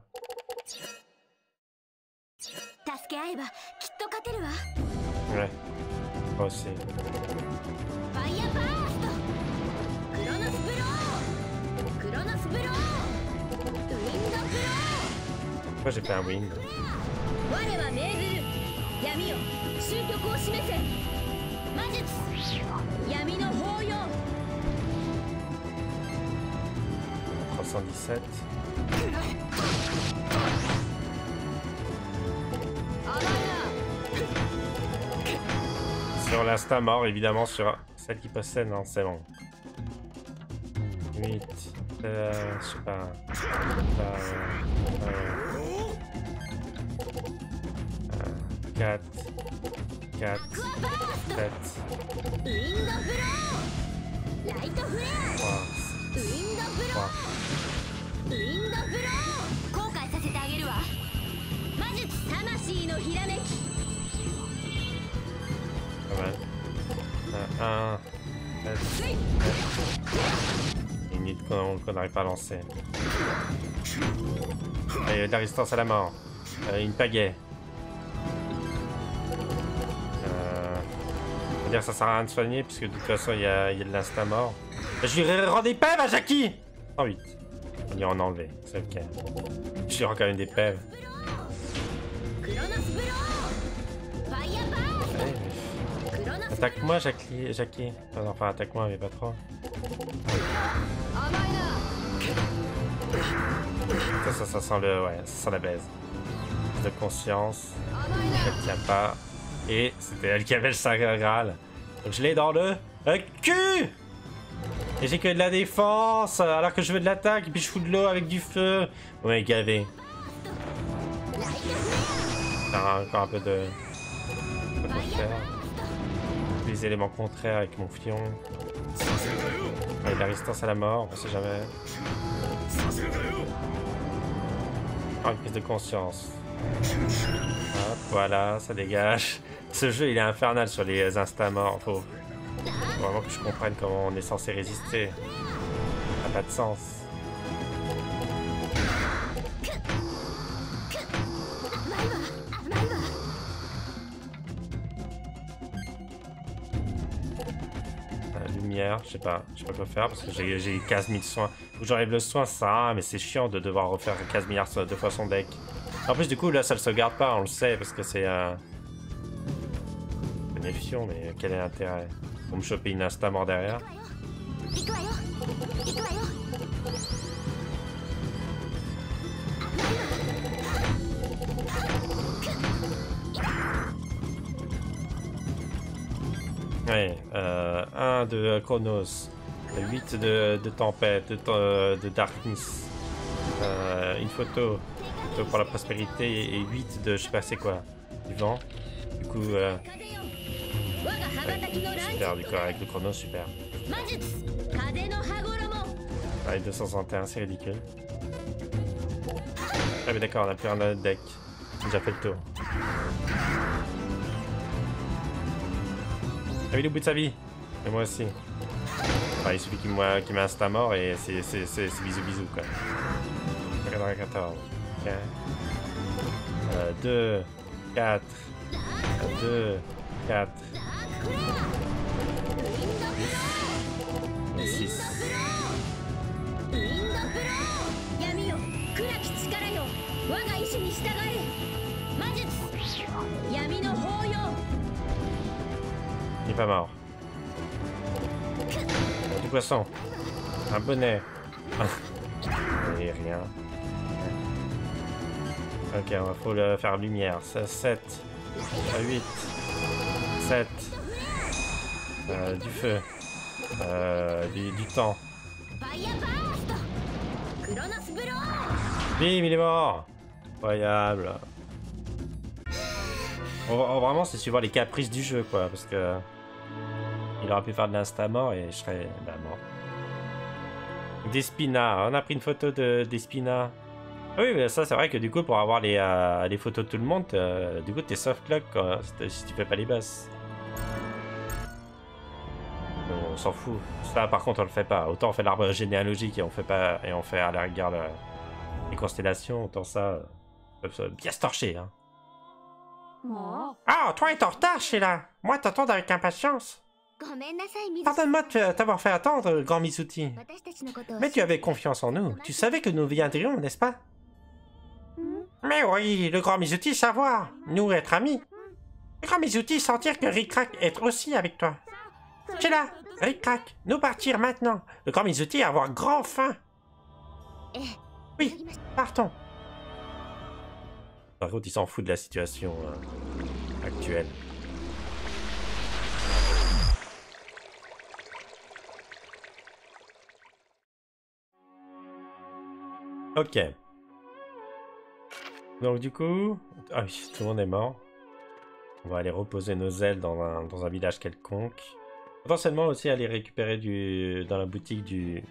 Ouais. Oh, Moi aussi. Pourquoi j'ai fait un win 317. Sur l'instinct mort, évidemment, sur celle qui possède, non, hein, c'est bon. 8, euh, je sais pas. Euh, euh, 4, 7, 3, 3. qu'on n'arrive pas à lancer. Allez, euh, la résistance à la mort. Euh, une pagaie. ça sert à rien de soigner, puisque de toute façon, il y a, y a, de l'instant mort. Je lui rends des pèves à Jackie 108. On dit en anglais, c'est ok. Je lui rends quand même des pèves. Attaque-moi, Jackie. Jackie. Enfin, attaque-moi, mais pas trop. Ça, ça, sent le. Ouais, ça sent la baise. De conscience. Je ne tiens pas. Et c'était elle qui avait le sacré Graal. Donc je l'ai dans le cul! Et j'ai que de la défense, alors que je veux de l'attaque, et puis je fous de l'eau avec du feu. Ouais, gavé. encore un peu de... Les éléments contraires avec mon fion. Avec la résistance à la mort, on sait jamais. Ah, une prise de conscience. Hop, voilà, ça dégage. Ce jeu, il est infernal sur les instamorts. Faut vraiment que je comprenne comment on est censé résister. Ça n'a pas de sens. La lumière, je sais pas, je sais pas quoi faire parce que j'ai 15 000 soins. Faut j'enlève le soin, ça, ah, mais c'est chiant de devoir refaire 15 milliards deux fois son deck. En plus, du coup, là, ça le sauvegarde pas, on le sait, parce que c'est... Euh mais quel est l'intérêt Pour me choper une insta mort derrière Ouais, euh, 1 de Chronos, 8 de, de Tempête, de, de Darkness, euh, une photo, photo pour la prospérité et 8 de je sais pas c'est quoi, du vent. Du coup, euh, Super, du corps avec le chrono, super. Ah, 261, c'est ridicule. Ah, mais d'accord, on a plus rien dans notre deck. J'ai fait le tour. T'as vu le bout de sa vie Et moi aussi. Enfin, il suffit qu'il qu m'insta mort et c'est bisous bisous quoi. 14. 2, 4, 2, 4, il est pas mort. Du poisson. Un bonnet. Ah. Et rien. Ok, il faut le faire lumière. C'est 7. 8. 7. Euh, du feu, euh, du, temps. Bim, il est mort Incroyable oh, oh, Vraiment, c'est suivant les caprices du jeu, quoi, parce que... Il aurait pu faire de l'insta-mort et je serais bah, mort. Despina, on a pris une photo de Despina. Ah oui, mais ça c'est vrai que du coup pour avoir les, euh, photos de tout le monde, du coup t'es soft lock quoi, si tu fais pas les basses on s'en fout. Ça, par contre, on le fait pas. Autant on fait l'arbre généalogique et on fait pas et on fait à la rigueur les constellations, autant ça, bien se torcher. Ah, toi est en retard, Sheila. Moi, t'attends avec impatience. Pardonne-moi de t'avoir fait attendre, grand Mizuti. Mais tu avais confiance en nous. Tu savais que nous viendrions, n'est-ce pas? Mais oui, le grand Mizuti savoir, nous être amis. Le grand Mizuti sentir que Ricrac est aussi avec toi. Cela Ric-crac, nous partir maintenant. Le grand Mizuti a avoir grand faim. Eh. Oui, partons. Par contre, il s'en fout de la situation hein, actuelle. Ok. Donc du coup... Ah oui, tout le monde est mort. On va aller reposer nos ailes dans un, dans un village quelconque. Potentiellement aussi aller récupérer du dans la boutique du...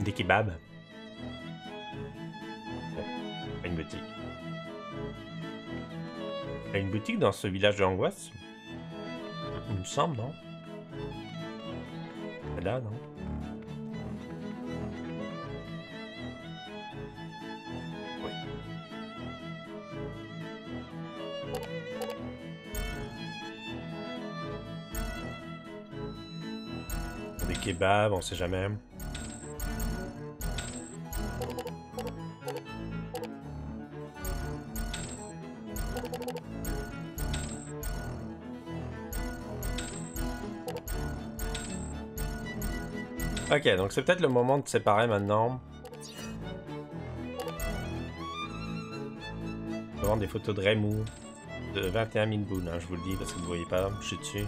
Des kebabs. Une boutique. Une boutique dans ce village de l'angoisse? Il me semble, non là, non Des kebabs, on sait jamais. Ok, donc c'est peut-être le moment de séparer maintenant. Je vais des photos de Raymond de 21 000 boules, hein, je vous le dis parce que vous ne voyez pas, je suis dessus.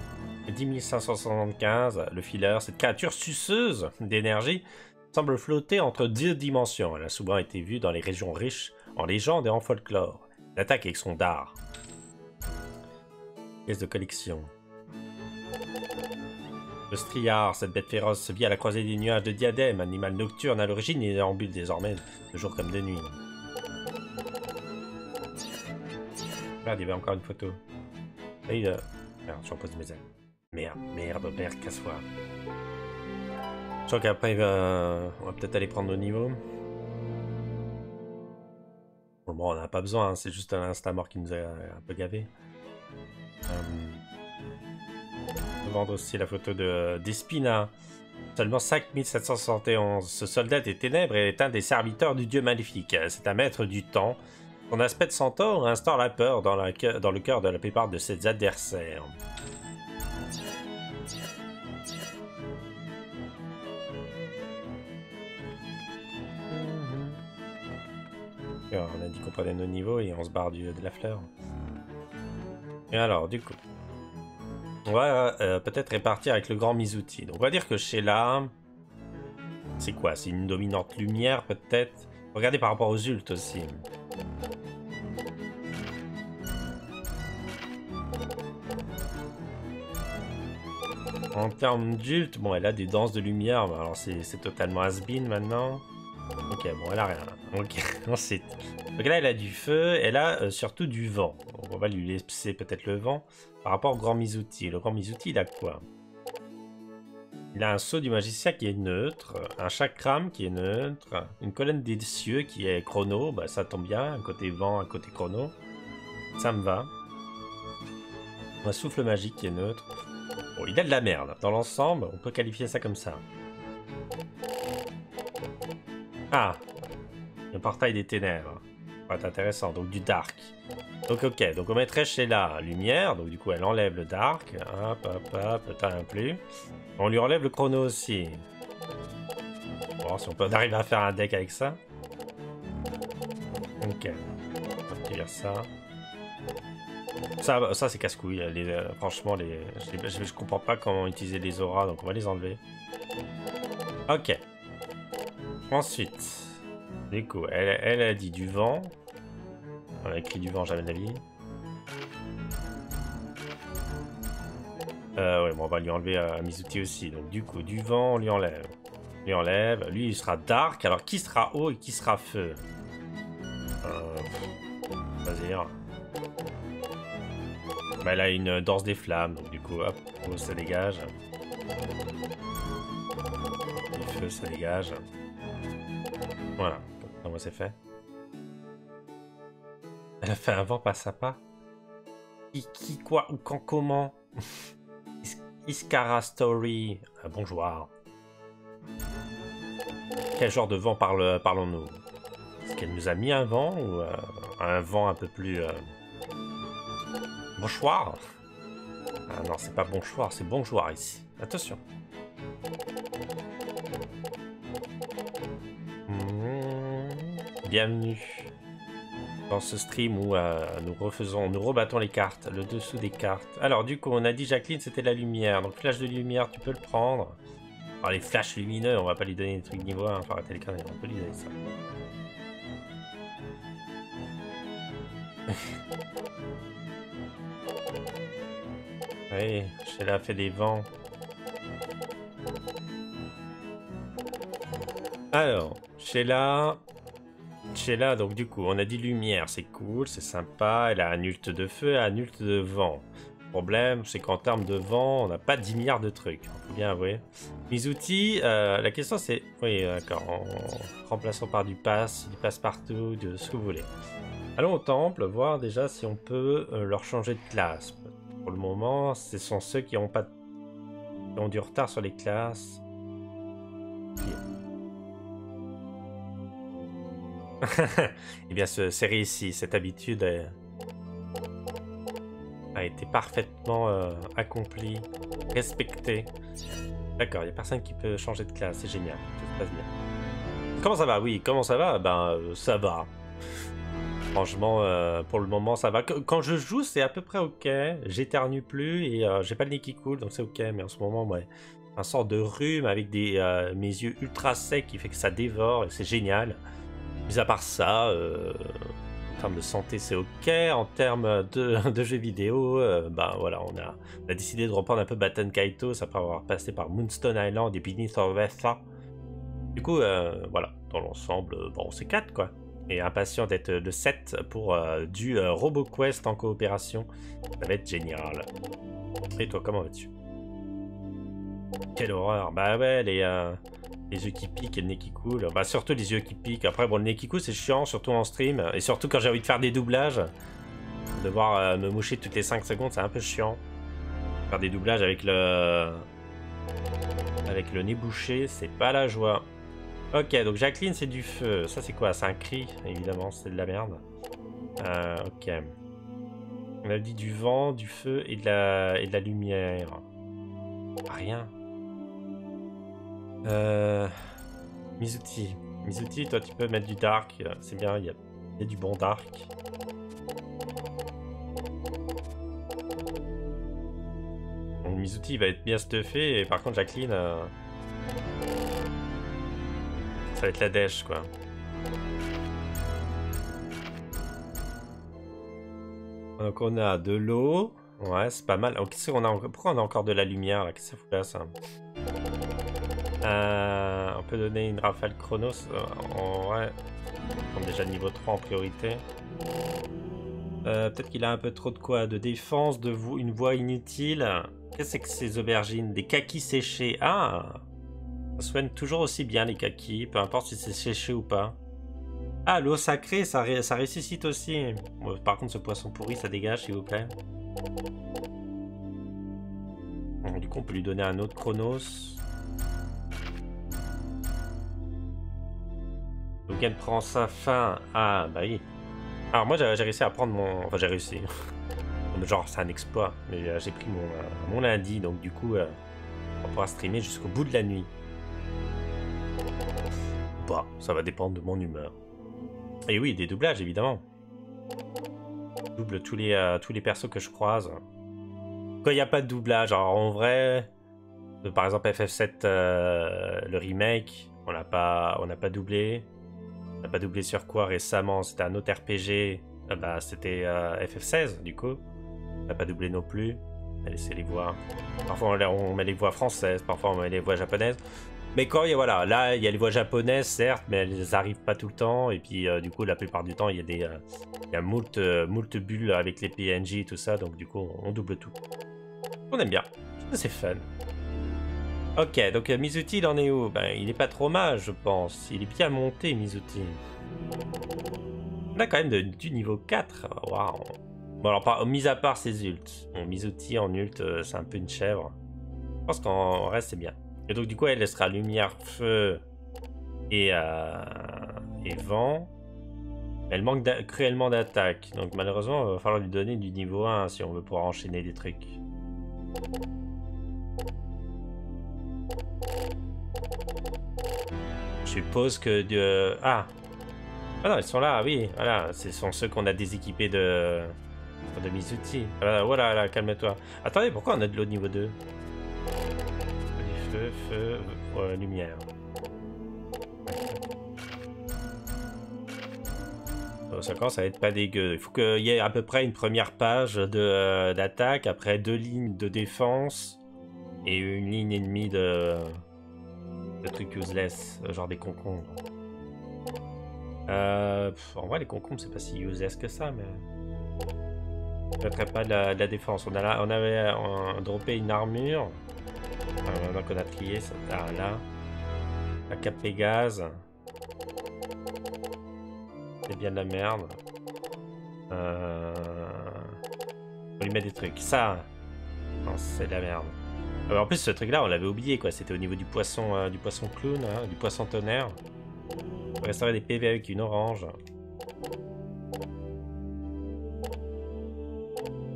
10 575, le filler, cette créature suceuse d'énergie semble flotter entre deux dimensions. Elle a souvent été vue dans les régions riches en légendes et en folklore. Elle attaque avec son dard. Pièce de collection. Le striard, cette bête féroce, vit à la croisée des nuages de diadème, animal nocturne à l'origine et déambule désormais de jour comme de nuit. Regarde, il y avait encore une photo. Et euh... Merde, je repose mes ailes. Merde, merde, merde, casse-toi. Je crois qu'après, on va peut-être aller prendre nos niveaux. Bon, on n'a pas besoin, hein, c'est juste un instant-mort qui nous a un peu gavé. Euh... Vendre aussi la photo de d'Espina. Seulement 5771. Ce soldat des ténèbres est un des serviteurs du dieu maléfique. C'est un maître du temps. Son aspect de centaure instaure la peur dans, dans le cœur de la plupart de ses adversaires. On a dit qu'on prenait nos niveaux et on se barre du, de la fleur. Et alors, du coup, on va euh, peut-être répartir avec le grand Mizuti. Donc on va dire que Sheila... C'est quoi? C'est une dominante lumière peut-être? Regardez par rapport aux ults aussi. En termes d'ult, bon, elle a des danses de lumière, alors c'est totalement has-been maintenant. Ok, bon, elle a rien. Ok, ensuite. Donc là, elle a du feu, elle a euh, surtout du vent. On va lui laisser peut-être le vent. Par rapport au grand Mizuti. Le grand Mizuti, il a quoi? Il a un saut du magicien qui est neutre, un chakram qui est neutre, une colonne des cieux qui est chrono, bah ça tombe bien, un côté vent, un côté chrono. Ça me va. Un souffle magique qui est neutre. Bon, il a de la merde. Dans l'ensemble, on peut qualifier ça comme ça. Ah Le portail des ténèbres. Va être intéressant. Donc du dark. Donc ok, donc on mettrait chez la lumière, donc du coup elle enlève le dark, hop hop hop, t'as un plus. On lui enlève le chrono aussi. Bon, si on peut arriver à faire un deck avec ça. Ok, on va dire ça. Ça, ça c'est casse-couille, euh, franchement, je, je, je comprends pas comment utiliser les auras, donc on va les enlever. Ok. Ensuite, du coup, elle, elle a dit du vent. On a écrit du vent, jamais d'avis. Euh, ouais, bon, on va lui enlever à Mizuti aussi. Donc, du coup, du vent, on lui enlève. Lui enlève. Lui, il sera dark. Alors, qui sera eau et qui sera feu? Euh, Vas-y. Bah, elle a une danse des flammes. Donc, du coup, hop, ça dégage. Le feu, ça dégage. Voilà. Comment c'est fait Elle a fait un vent pas à pas. Qui, qui, quoi, ou quand, comment? Iskara Story. Bonjour. Quel genre de vent parlons-nous? Est-ce qu'elle nous a mis un vent ou euh, un vent un peu plus... Euh... Ah non, c'est pas bonsoir, c'est bonjour ici. Attention. Bienvenue dans ce stream où euh, nous refaisons, nous rebattons les cartes, le dessous des cartes. Alors du coup, on a dit Jacqueline, c'était la lumière. Donc flash de lumière, tu peux le prendre. Oh, les flashs lumineux, on va pas lui donner des trucs niveau 1, enfin arrêter les conneries, on peut lui donner ça. Oui, Sheila fait des vents. Alors, Sheila... Sheila, donc du coup, on a dit lumière, c'est cool, c'est sympa, elle a un ult de feu, un ult de vent. Le problème, c'est qu'en termes de vent, on n'a pas 10 milliards de trucs, on peut bien avouer. Outils, euh, la question c'est... Oui, d'accord, en par du pass, du passe partout, de ce que vous voulez. Allons au temple, voir déjà si on peut euh, leur changer de classe. Pour le moment, ce sont ceux qui ont, pas... qui ont du retard sur les classes. eh bien, ce- c'est réussi. Cette habitude est- a été parfaitement euh, accomplie, respectée. D'accord, il n'y a personne qui peut changer de classe. C'est génial. Tout se passe bien. Comment ça va? Oui, comment ça va? Ben, euh, ça va. Franchement, euh, pour le moment, ça va. Qu- Quand je joue, c'est à peu près ok. J'éternue plus et euh, j'ai pas le nez qui coule, donc c'est ok. Mais en ce moment, ouais, un sort de rhume avec euh, mes yeux ultra secs qui fait que ça dévore et c'est génial. Mis à part ça, euh, en termes de santé, c'est ok. En termes de, jeux vidéo, euh, bah voilà, on a, décidé de reprendre un peu Baton Kaitos après avoir passé par Moonstone Island et Beneath Orvesa. Du coup, euh, voilà, dans l'ensemble, bon, c'est 4 quoi. Et impatient d'être le 7 pour du RoboQuest en coopération. Ça va être génial. Et toi, comment vas-tu? Quelle horreur Bah ouais, les, les yeux qui piquent et le nez qui coule. Bah surtout les yeux qui piquent. Après, bon, le nez qui coule, c'est chiant, surtout en stream. Et surtout quand j'ai envie de faire des doublages. Devoir euh, me moucher toutes les 5 secondes, c'est un peu chiant. Faire des doublages avec le... Avec le nez bouché, c'est pas la joie. Ok, donc Jacqueline, c'est du feu. Ça, c'est quoi? C'est un cri, évidemment, c'est de la merde. Euh, ok. On a dit du vent, du feu et de la, et de la lumière. Rien. Euh... Mizuti. Mizuti, toi, tu peux mettre du dark. euh, C'est bien, il y, a- du bon dark. Donc, Mizuti va être bien stuffé. Et par contre, Jacqueline... euh, ça va être la dèche, quoi. Donc on a de l'eau. Ouais, c'est pas mal. Encore Pourquoi on a encore de la lumière là? Qu'est-ce que ça fout ça? Euh, On peut donner une rafale chronos. euh, en vrai, on est déjà niveau 3 en priorité. Euh, Peut-être qu'il a un peu trop de quoi De défense, de vo- une voie inutile. Qu'est-ce que c'est que ces aubergines? Des kakis séchés. Ah Ça soigne toujours aussi bien les kakis, peu importe si c'est séché ou pas. Ah, l'eau sacrée, ça, ressuscite aussi. Par contre, ce poisson pourri, ça dégage, s'il vous plaît. Du coup, on peut lui donner un autre chronos. Prend sa fin. Ah, bah oui. Alors, moi, j'ai réussi à prendre mon. Enfin, j'ai réussi. Genre, c'est un exploit. Mais euh, j'ai pris mon, euh, mon lundi, donc du coup, euh, on pourra streamer jusqu'au bout de la nuit. Bah, ça va dépendre de mon humeur. Et oui, des doublages, évidemment. Double tous les, tous les persos que je croise. Quand il n'y a pas de doublage, alors en vrai, par exemple FF7, euh, le remake, on n'a pas, on n'a pas doublé. N'a pas doublé sur quoi récemment? C'était un autre RPG. Ah bah, c'était euh, FF16, du coup. N'a pas doublé non plus. Laissé les voix. Parfois, on, met les voix françaises, parfois, on met les voix japonaises. Mais quand il y a, voilà, là, il y a les voix japonaises, certes, mais elles arrivent pas tout le temps. Et puis, euh, du coup, la plupart du temps, il y a des, euh, y a moult, euh, moult bulles avec les PNJ et tout ça. Donc, du coup, on double tout. On aime bien. C'est fun. Ok, donc euh, Mizuti, il en est où? Ben, il est pas trop mal, je pense. Il est bien monté, Mizuti. On a quand même du niveau 4. Waouh. Bon, alors, mis à part ses ults. Bon, Mizuti en ult, euh, c'est un peu une chèvre. Je pense qu'en reste, c'est bien. Et donc, du coup, elle, elle sera lumière, feu et, euh, et vent. Elle manque cruellement d'attaque. Donc, malheureusement, il va falloir lui donner du niveau 1 si on veut pouvoir enchaîner des trucs. Je suppose que de... Ah Ah non, ils sont là, oui, voilà. Ce sont ceux qu'on a déséquipés de... de Mizuti. Voilà, voilà, là, calme-toi. Attendez, pourquoi on a de l'eau niveau 2 Du feu, feu, euh, lumière. Oh, Ça commence à être pas dégueu. Il faut qu'il y ait à peu près une première page euh, d'attaque, après deux lignes de défense et une ligne et demie de, trucs useless, genre des concombres. Euh, en vrai, les concombres, c'est pas si useless que ça, mais. Je pas de la, de la défense. On, a on avait euh, droppé une armure. Euh, maintenant qu'on a trié, ça là. La cape Pégase. C'est bien de la merde. Euh... On lui met des trucs. Ça Non, c'est de la merde. Euh, en plus, ce truc-là, on l'avait oublié, quoi. C'était au niveau du poisson, euh, du poisson clown, hein, du poisson tonnerre. Restaurer des PV avec une orange.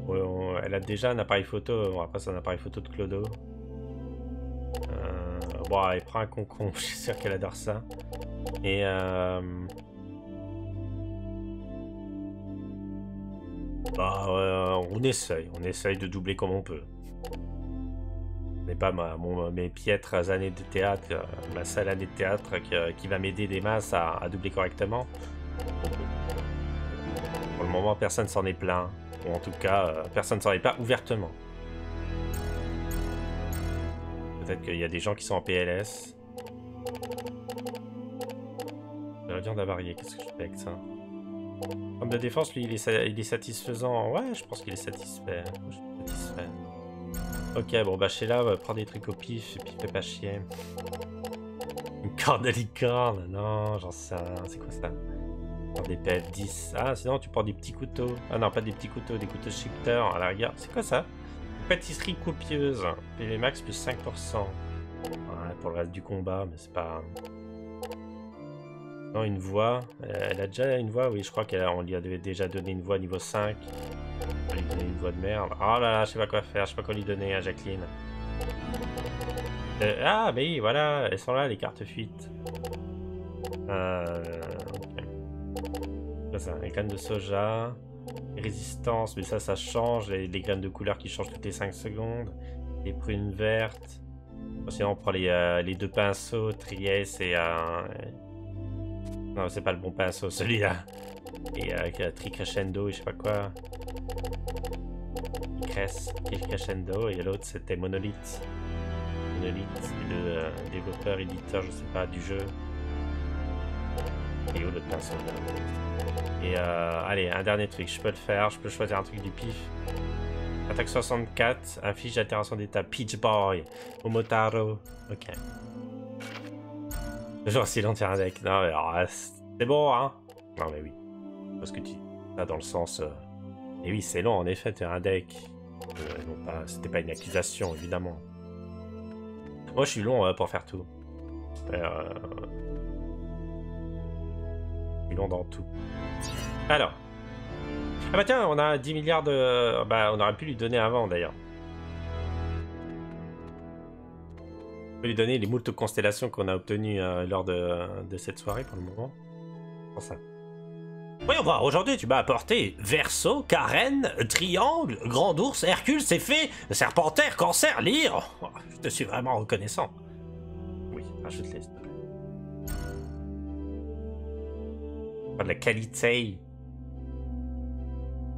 On- elle a déjà un appareil photo. On va passer un appareil photo de Clodo. Euh, bon, elle prend un concombre. Je suis sûr qu'elle adore ça. Et euh... Bah, on essaye. On essaye de doubler comme on peut. Pas ma, mes piètres années de théâtre, euh, ma seule année de théâtre qui, euh, qui va m'aider des masses à, à doubler correctement. Pour le moment, personne s'en est plaint. Ou en tout cas, euh, personne s'en est plaint ouvertement. Peut-être qu'il y a des gens qui sont en PLS. La viande avariée, qu'est-ce que je fais avec ça? Homme de défense, lui, il est, il est satisfaisant. Ouais, je pense qu'il est satisfait. Je suis satisfait. Ok, bon, bah, Sheila va prendre des trucs au pif et puis fais pas chier. Une corde de licorne Non, j'en sais. C'est quoi ça? Des PF10. Ah, sinon, tu prends des petits couteaux. Ah non, pas des petits couteaux, des couteaux shifter à la rigueur. C'est quoi ça? Pâtisserie copieuse. PV max plus 5%. Ouais, pour le reste du combat, mais c'est pas... Non, une voix. Euh, Elle a déjà une voix, oui, je crois qu'on lui avait déjà donné une voix niveau 5. Une voix de merde. Oh là là, je sais pas quoi faire, je sais pas quoi lui donner à Jacqueline. Euh, ah, oui, voilà, elles sont là, les cartes fuites. Euh, ça, les graines de soja. Résistance, mais ça, ça change. Les, graines de couleur qui changent toutes les 5 secondes. Les prunes vertes. Sinon, on prend les, euh, les deux pinceaux, Trieste et... Euh... Non, c'est pas le bon pinceau, celui-là. Et euh, Tri Crescendo et je sais pas quoi. Tri Crescendo, et l'autre c'était Monolith. Monolith, le euh, développeur, éditeur, je sais pas, du jeu. Et où le là Et euh, allez, un dernier truc, je peux le faire, je peux choisir un truc du pif. Attaque 64, inflige d'altération d'état, Peach Boy, Momotaro, ok. Toujours si long tire un deck. Non, mais euh, c'est bon, hein Non, mais oui. Parce que tu. Là, dans le sens. euh, Et oui, c'est long, en effet, un deck. Euh, non pas... C'était pas une accusation, évidemment. Moi, je suis long euh, pour faire tout. Euh... Je suis long dans tout. Alors. Ah bah tiens, on a 10 milliards de... Bah, on aurait pu lui donner avant, d'ailleurs. On peut lui donner les moultes constellations qu'on a obtenues euh, lors de, de cette soirée pour le moment. Pour ça. Voyons voir, aujourd'hui tu m'as apporté Verseau, Carène, Triangle, Grand Ours, Hercule, fait, Serpentaire, Cancer, Lyre. Oh, je te suis vraiment reconnaissant. Oui, rajoute-les. plaît. Pas de la qualité.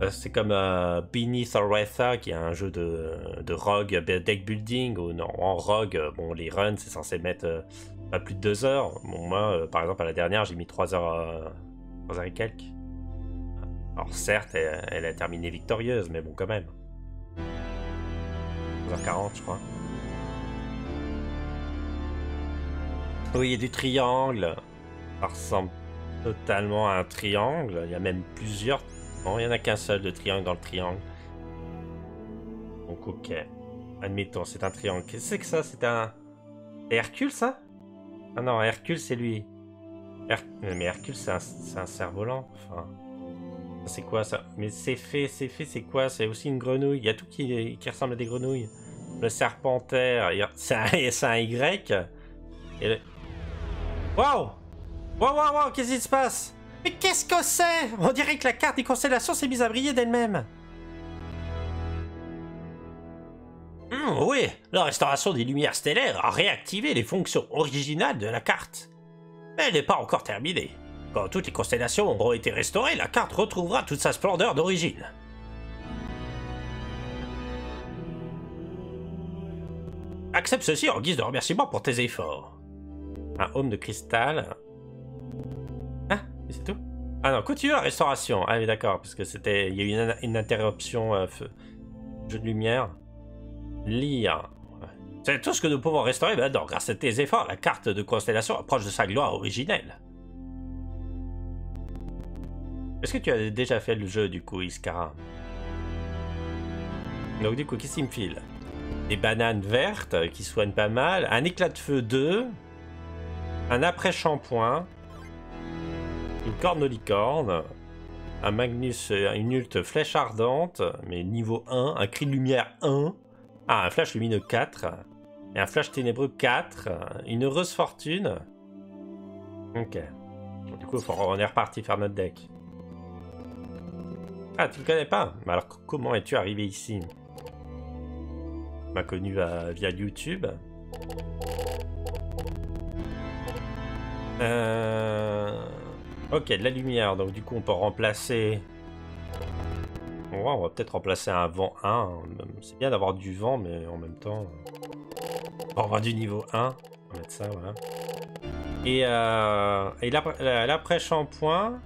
Euh, C'est comme euh, Beneath Oretha, qui est un jeu de, de rogue deck building. Où, non, en rogue, euh, bon, les runs, c'est censé mettre euh, pas plus de 2 heures. Moi, par exemple, à la dernière, j'ai mis 3 heures, 3 heures et quelques. Alors, certes, elle, a terminé victorieuse, mais bon, quand même. 3h40, je crois. Oui, il y a du triangle. Ça ressemble totalement à un triangle. Il y a même plusieurs Bon, il n'y en a qu'un seul de triangle dans le triangle. Donc, ok. Admettons, c'est un triangle. Qu'est-ce que c'est que ça? C'est un. Hercule, ça? Ah non, Hercule, c'est lui. Her- Mais Hercule, c'est un, cerf-volant. Enfin. C'est quoi ça? Mais c'est fait, c'est fait, c'est quoi? C'est aussi une grenouille. Il y a tout qui, ressemble à des grenouilles. Le serpentaire, c'est un, Y. Et le... Waouh Waouh, waouh, waouh, qu'est-ce qui se passe? Mais qu'est-ce que c'est? On dirait que la carte des constellations s'est mise à briller d'elle-même. Hum, oui, la restauration des lumières stellaires a réactivé les fonctions originales de la carte. Elle n'est pas encore terminée. Quand toutes les constellations auront été restaurées, la carte retrouvera toute sa splendeur d'origine. Accepte ceci en guise de remerciement pour tes efforts. Un home de cristal. Ah, c'est tout Ah non, continue la restauration. Ah oui, d'accord, parce que c'était... Il y a eu une, une interruption euh, feu. Jeu de lumière. Lire. C'est tout ce que nous pouvons restaurer maintenant. Grâce à tes efforts, la carte de constellation approche de sa gloire originelle. Est-ce que tu as déjà fait le jeu du coup, Iskara Donc du coup, qu'est-ce qu'il me file? Des bananes vertes euh, qui soignent pas mal, un éclat de feu 2, un après-shampoing, une corne aux licornes, un Magnus, euh, une ult flèche ardente, mais niveau 1, un cri de lumière 1, ah, un flash lumineux 4, et un flash ténébreux 4, une heureuse fortune. Ok. Du coup, on est reparti faire notre deck. Ah, tu le connais pas? Alors, comment es-tu arrivé ici? Tu m'as connu euh, via YouTube. Euh... Ok, de la lumière, donc du coup on peut remplacer... On va, peut-être remplacer un vent 1. hein. C'est bien d'avoir du vent, mais en même temps... va avoir du niveau 1. On va mettre ça, voilà. Et, euh... L'après-shampoing,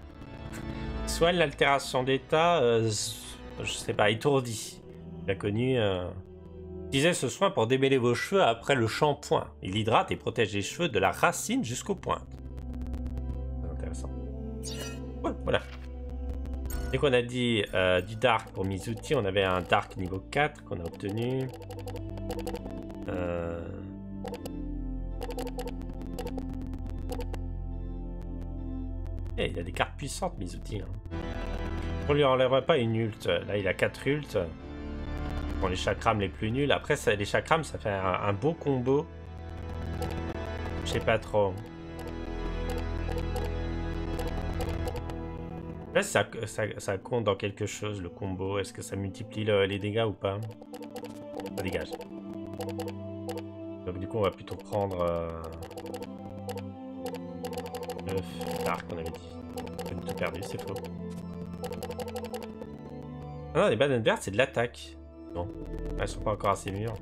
soit l'altération d'état, euh, je sais pas, étourdi. Il a connu... Euh... Utilisez ce soin pour démêler vos cheveux après le shampoing. Il hydrate et protège les cheveux de la racine jusqu'aux pointes. Intéressant. Ouais, voilà. Dès qu'on a dit euh, du dark pour Mizuti, on avait un dark niveau 4 qu'on a obtenu. Euh... Eh, il a des cartes puissantes, Mizuti. Hein. On lui enlèvera pas une ult. Là, il a 4 ults. Bon, les chakrams les plus nuls. Après, les chakrams, ça fait un, beau combo. Je sais pas trop. Là, ça, ça, ça compte dans quelque chose, le combo. Est-ce que ça multiplie le- les dégâts ou pas? Ça dégage. Donc du coup, on va plutôt prendre... Euh... Le Dark, on avait dit. J'ai tout perdu, c'est faux. Ah non, les bananes vertes, c'est de l'attaque. Non, elles sont pas encore assez mûres.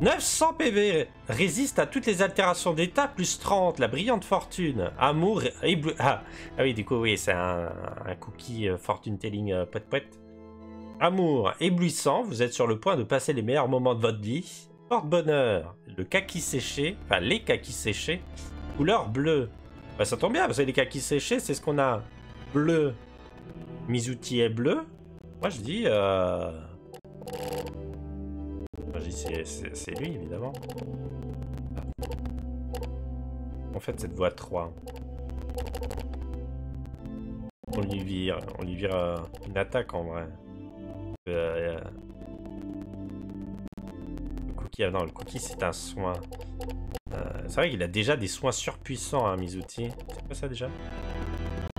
900 PV résiste à toutes les altérations d'état, plus 30, la brillante fortune, amour et. Ah, ah oui, du coup, oui, c'est un, un cookie euh, fortune telling euh, poète poète. Amour éblouissant, vous êtes sur le point de passer les meilleurs moments de votre vie. Porte-bonheur, le kaki séché, enfin les kakis séchés, couleur bleue. Bah, ça tombe bien, parce que les kakis séchés, c'est ce qu'on a. Bleu. Mizuti est bleu. Moi, je dis. Euh... Moi, je dis c'est- lui, évidemment. En fait, cette voie 3. On lui vire, on lui vire euh, une attaque en vrai. Euh, le cookie, ah non, le cookie c'est un soin. Euh, c'est vrai qu'il a déjà des soins surpuissants, hein, Mizuti. C'est quoi ça déjà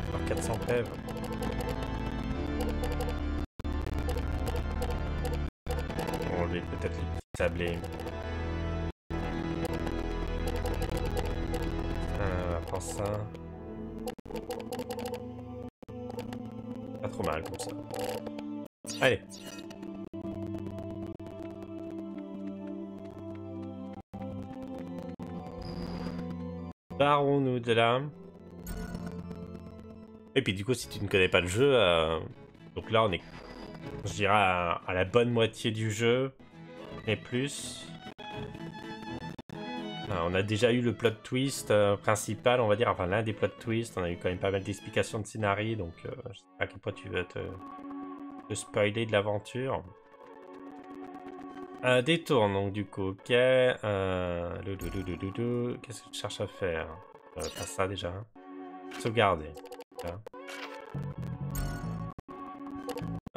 Alors 400 pèves. On enlever peut-être les petits sablés. Euh, on va prendre ça. Pas trop mal comme ça. Allez. Barrons-nous de là. Et puis du coup, si tu ne connais pas le jeu, euh, donc là on est, je dirais, à, la bonne moitié du jeu, et plus. On a déjà eu le plot twist euh, principal, on va dire, enfin l'un des plot twists. On a eu quand même pas mal d'explications de scénario, donc euh, je sais pas à quel point tu veux te spoiler de l'aventure. Euh, détourne donc du coup, ok. Euh, Qu'est-ce que tu cherches à faire? Euh, Faire ça déjà. Sauvegarder. Voilà.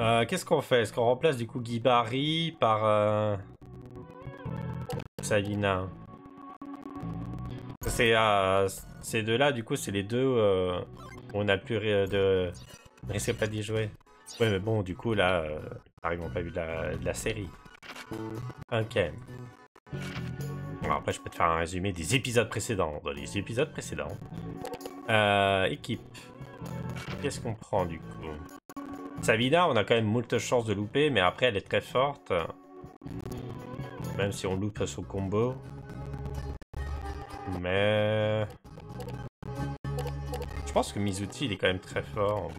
Euh, Qu'est-ce qu'on fait? Est-ce qu'on remplace du coup Guy Barry par euh... Savina C'est ces deux-là, du coup, c'est les deux où on a le plus de risque pas d'y jouer. Ouais, mais bon, du coup, là, ils n'ont pas vu de la série. Ok. Bon, après, je peux te faire un résumé des épisodes précédents. Épisodes précédents. Euh, équipe. Qu'est-ce qu'on prend du coup? Savina, on a quand même moult chances de louper, mais après, elle est très forte. Même si on loupe son combo. Mais... Je pense que Mizuti, il est quand même très fort.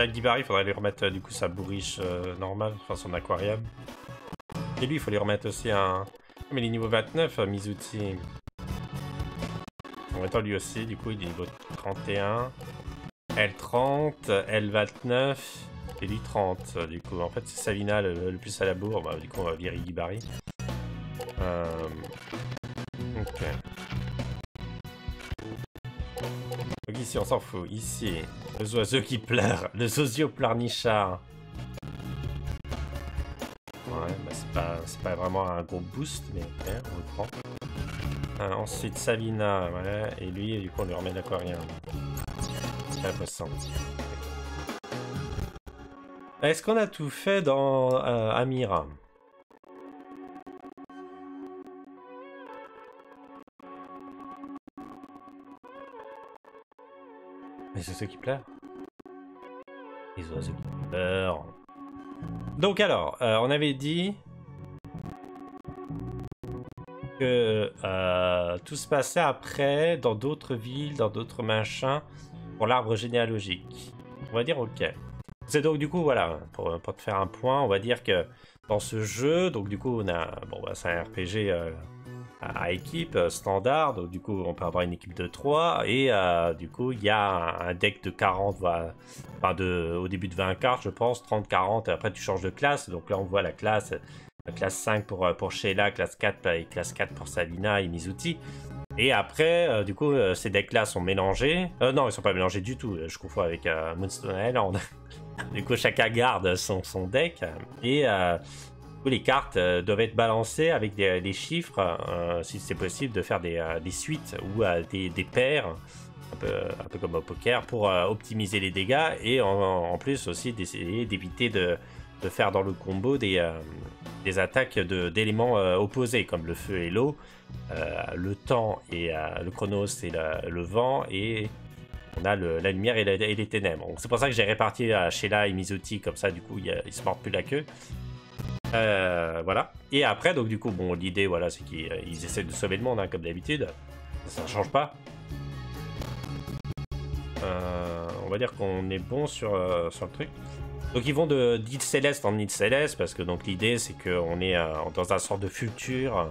Guibari, il faudrait lui remettre euh, du coup sa bourriche euh, normale, enfin son aquarium. Et lui, il faut lui remettre aussi un... Mais il est niveau 29, euh, Mizuti. En lui aussi, du coup, il est niveau 31. L30, L29, et lui 30. Du coup, en fait, c'est Salina le, plus à la bourre. Bah, du coup, on va virer Guibari. Ok. Ici, on s'en fout. Ici, le oiseau qui pleure. Le zozio pleurnichard. Ouais, bah c'est pas, pas vraiment un gros boost, mais ok, on le prend. Euh, ensuite, Salina, voilà. Et lui, du coup, on lui remet l'aquarien. C'est intéressant. Est-ce qu'on a tout fait dans euh, Amira? C'est ceux qui pleurent. Donc alors, euh, on avait dit que euh, tout se passait après dans d'autres villes, dans d'autres machins, pour l'arbre généalogique. On va dire ok. C'est donc du coup, voilà, pour, pour, te faire un point, on va dire que dans ce jeu, donc du coup, on a, bon, bah, c'est un RPG euh, à, équipe euh, standard, donc du coup, on peut avoir une équipe de 3, et euh, du coup, il y a un, deck de 40, voilà, enfin de, au début de 20 cartes, je pense, 30, 40, et après tu changes de classe, donc là, on voit la classe, la classe 5 pour, euh, pour Sheila, classe 4 et classe 4 pour Sabina et Mizuti. Et après, du coup, ces decks-là sont mélangés. Non, ils sont pas mélangés du tout. Je confonds avec Moonstone Island. du coup, chacun garde son, son deck. Et les cartes euh, doivent être balancées avec des, chiffres, euh, si c'est possible, de faire des, euh, suites ou des, paires. Un peu, comme au poker, pour optimiser les dégâts et en, plus aussi d'essayer d'éviter de, faire dans le combo des, attaques d'éléments opposés comme le feu et l'eau, le temps et le chronos et le, vent et on a la lumière et, les ténèbres. C'est pour ça que j'ai réparti à Sheila et Mizuti comme ça du coup ils se mordent plus la queue. Euh, voilà. Et après donc du coup bon l'idée voilà c'est qu'ils euh, essaient de sauver le monde hein, comme d'habitude. Ça ne change pas. Euh, on va dire qu'on est bon sur, sur le truc. Donc ils vont de d'île céleste en île céleste parce que donc l'idée c'est qu'on est euh, dans un sort de futur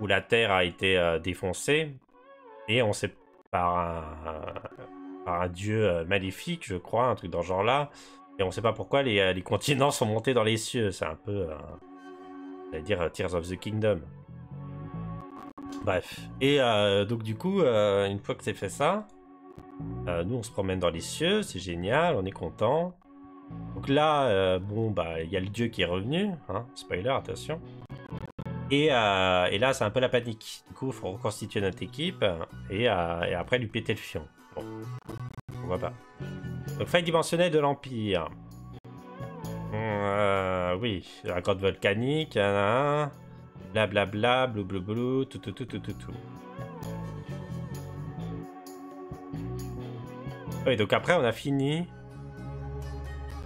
où la Terre a été défoncée et on sait par un, par un dieu maléfique je crois un truc dans ce genre là et on sait pas pourquoi les, euh, les continents sont montés dans les cieux c'est un peu euh, à dire euh, Tears of the Kingdom. Bref et euh, donc du coup euh, une fois que c'est fait ça euh, nous on se promène dans les cieux c'est génial on est content donc là, euh, bon, bah, il y a le dieu qui est revenu, hein, spoiler, attention. Et, euh, là, c'est un peu la panique. Du coup, il faut reconstituer notre équipe et, euh, et après lui péter le fion. Bon, on va pas. Donc, faille dimensionnelle de l'Empire. Euh, oui, la grotte volcanique, hein, blablabla, blou tout, tout, tout, tout, tout, tout. Oui, donc après, on a fini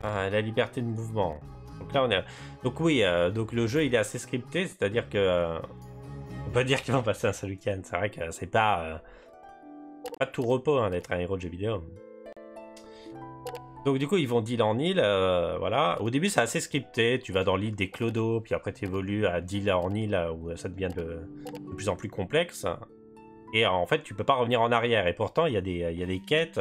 la liberté de mouvement. Donc là, on est. Donc oui, euh, donc le jeu il est assez scripté, c'est-à-dire que euh, on peut dire qu'ils vont passer un seul week-end. C'est vrai que c'est pas pas tout repos hein, d'être un héros de jeu vidéo. Donc du coup, ils vont d'île en île, euh, voilà. Au début, c'est assez scripté. Tu vas dans l'île des clodos, puis après tu évolues à d'île en île où ça devient de, plus en plus complexe. Et en fait, tu peux pas revenir en arrière. Et pourtant, il y a des, y a des quêtes.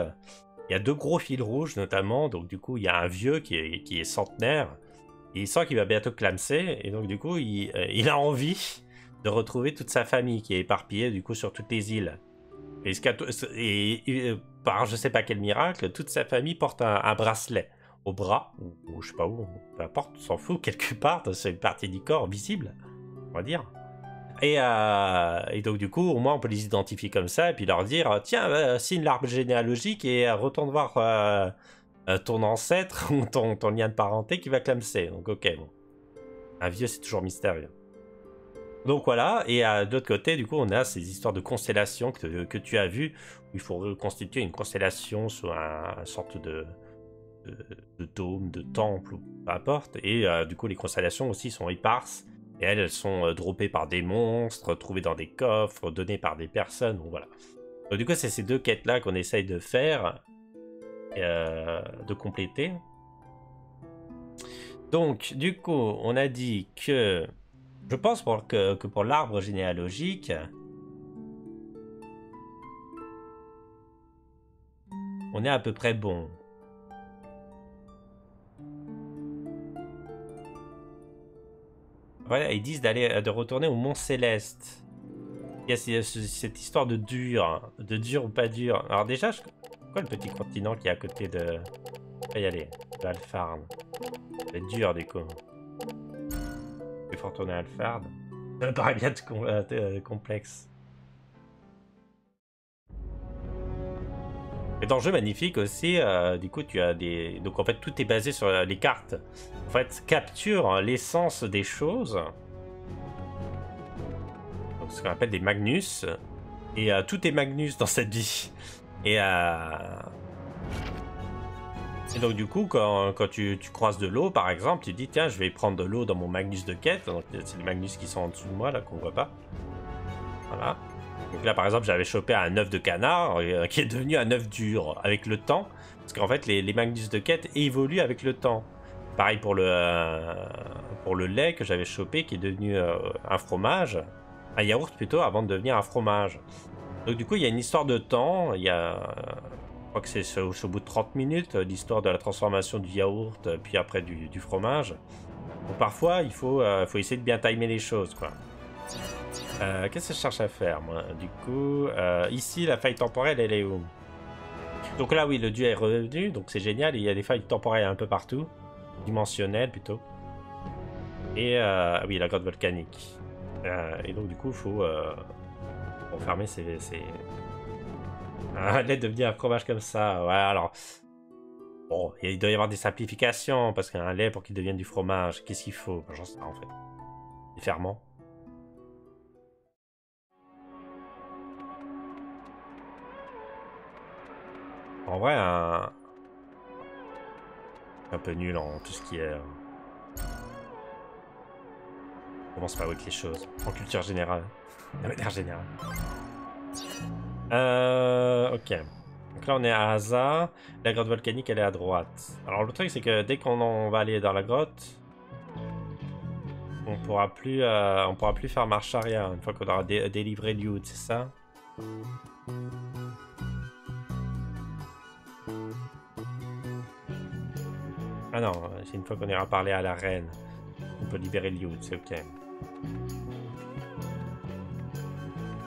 Il y a deux gros fils rouges notamment, donc du coup il y a un vieux qui est, qui est centenaire, il sent qu'il va bientôt clamser, et donc du coup il, euh, il a envie de retrouver toute sa famille qui est éparpillée du coup sur toutes les îles. Et, euh, par je sais pas quel miracle, toute sa famille porte un, bracelet au bras, ou, je sais pas où, peu importe, on s'en fout, quelque part, c'est une partie du corps visible, on va dire. Et, euh, et donc du coup, au moins on peut les identifier comme ça et puis leur dire tiens, euh, signe l'arbre généalogique et euh, retourne voir ton ancêtre ou ton, ton lien de parenté qui va clamser. Donc ok, bon. Un vieux, c'est toujours mystérieux. Donc voilà, et à d'autre côté, du coup, on a ces histoires de constellations que, tu as vues, où il faut reconstituer une constellation sur un, une sorte de, de, de dôme, de temple, ou peu importe. Et euh, du coup, les constellations aussi sont éparses, et elles, elles sont euh, droppées par des monstres, trouvées dans des coffres, données par des personnes, donc voilà. Donc du coup, c'est ces deux quêtes-là qu'on essaye de faire, euh, de compléter. Donc, du coup, on a dit que je pense que, pour l'arbre généalogique, on est à peu près bon. Voilà, ils disent d'aller de retourner au Mont Céleste. Il y a ce- ce- cette histoire de dur, de dur ou pas dur. Alors déjà, quoi le petit continent qui est à côté de... On va y aller, dur du coup. Retourner à Alphard. Ça me paraît bien complexe. Et dans le jeu magnifique aussi, euh, du coup, tu as des. Donc en fait, tout est basé sur euh, les cartes. En fait, capture l'essence des choses. Donc ce qu'on appelle des Magnus. Et euh, tout est Magnus dans cette vie. Et euh, et donc du coup, quand, tu, croises de l'eau, par exemple, tu dis tiens, je vais prendre de l'eau dans mon Magnus de quête. Donc c'est les Magnus qui sont en dessous de moi là qu'on voit pas. Voilà. Donc là, par exemple, j'avais chopé un œuf de canard euh, qui est devenu un œuf dur avec le temps, parce qu'en fait, les, les Magnus de quête évoluent avec le temps. Pareil pour le euh, pour le lait que j'avais chopé qui est devenu euh, un fromage, un yaourt plutôt, avant de devenir un fromage. Donc du coup, il y a une histoire de temps. Il y a je crois que c'est au, bout de 30 minutes, euh, l'histoire de la transformation du yaourt, euh, puis après du, fromage. Parfois, il faut, euh, faut essayer de bien timer les choses, quoi. Qu'est-ce que je cherche à faire, moi Du coup, ici, la faille temporelle, elle est où? Donc là, oui, le dieu est revenu, donc c'est génial. Il y a des failles temporelles un peu partout. Dimensionnelles, plutôt. Et, oui, la grotte volcanique. Et donc, du coup, il faut, fermer ces... Un lait devenir un fromage comme ça, ouais, alors... Bon, il doit y avoir des simplifications, parce qu'un lait, pour qu'il devienne du fromage, qu'est-ce qu'il faut? J'en sais pas, en fait. Des ferments. En vrai, un... Un peu nul en tout ce qui est... euh, On commence pas avec les choses. En culture générale. De manière générale. Euh, ok. Donc là, on est à Haza. La grotte volcanique, elle est à droite. Alors, le truc, c'est que dès qu'on va aller dans la grotte, on pourra plus, euh, on pourra plus faire marche arrière une fois qu'on aura dé- délivré Liud, c'est ça? Ah non, c'est une fois qu'on ira parler à la reine. On peut libérer Liud, c'est ok.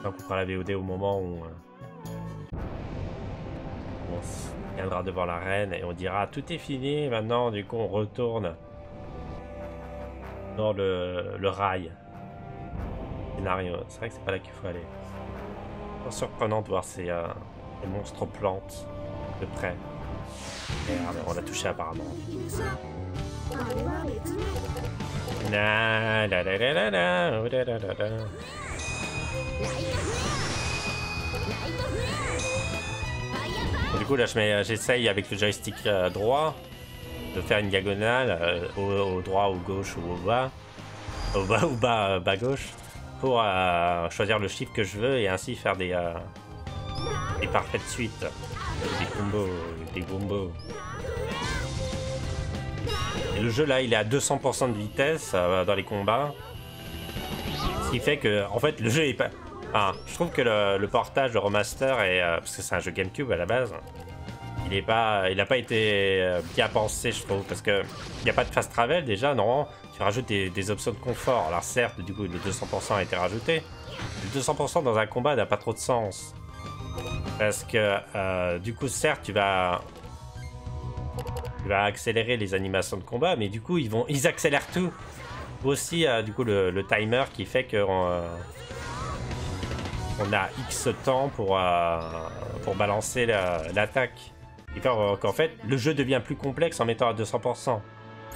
Donc on fera la VOD au moment où euh, on viendra devant la reine et on dira tout est fini, maintenant du coup on retourne dans le, le rail. Scénario, c'est vrai que c'est pas là qu'il faut aller. C'est surprenant de voir ces, euh, ces monstres plantes de près. Merde, on l'a touché apparemment. Là, mets- j'essaye avec le joystick euh, droit de faire une diagonale euh, au, droit, au gauche ou au bas. Au bas ou bas, euh, bas gauche. Pour euh, choisir le chiffre que je veux et ainsi faire des, euh, des parfaites suites. Des combos, des combos. Le jeu là, il est à 200% de vitesse euh, dans les combats. Ce qui fait que, en fait, le jeu est pas. Enfin, je trouve que le, portage, le remaster, est, euh, parce que c'est un jeu GameCube à la base, il est pas, il a pas été euh, bien pensé, je trouve, parce que il n'y a pas de fast travel déjà. Normalement, tu rajoutes des, options de confort. Alors certes, du coup, le 200% a été rajouté. Le 200% dans un combat n'a pas trop de sens. Parce que, euh, du coup, certes, tu vas tu vas accélérer les animations de combat, mais du coup, ils vont, ils accélèrent tout. Aussi, du coup, le, timer qui fait que on a X temps pour, euh, pour balancer la- l'attaque. Et qu'en qu'en fait, le jeu devient plus complexe en mettant à 200%.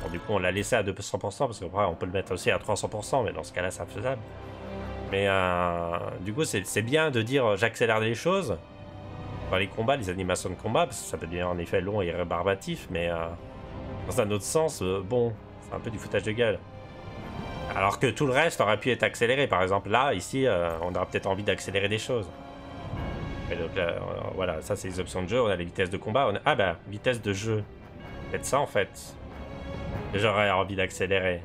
Bon, du coup, on l'a laissé à 200% parce qu'après, on peut le mettre aussi à 300%, mais dans ce cas-là, c'est infaisable. Mais euh, du coup, c'est bien de dire euh, j'accélère les choses. Dans les combats, les animations de combat, parce que ça peut devenir en effet long et rébarbatif, mais dans un autre sens, bon, c'est un peu du foutage de gueule. Alors que tout le reste aurait pu être accéléré. Par exemple, là, ici, euh, on aura peut-être envie d'accélérer des choses. Et donc euh, voilà, ça c'est les options de jeu. On a les vitesses de combat. On a... Ah bah, vitesse de jeu. Peut-être ça en fait. J'aurais envie d'accélérer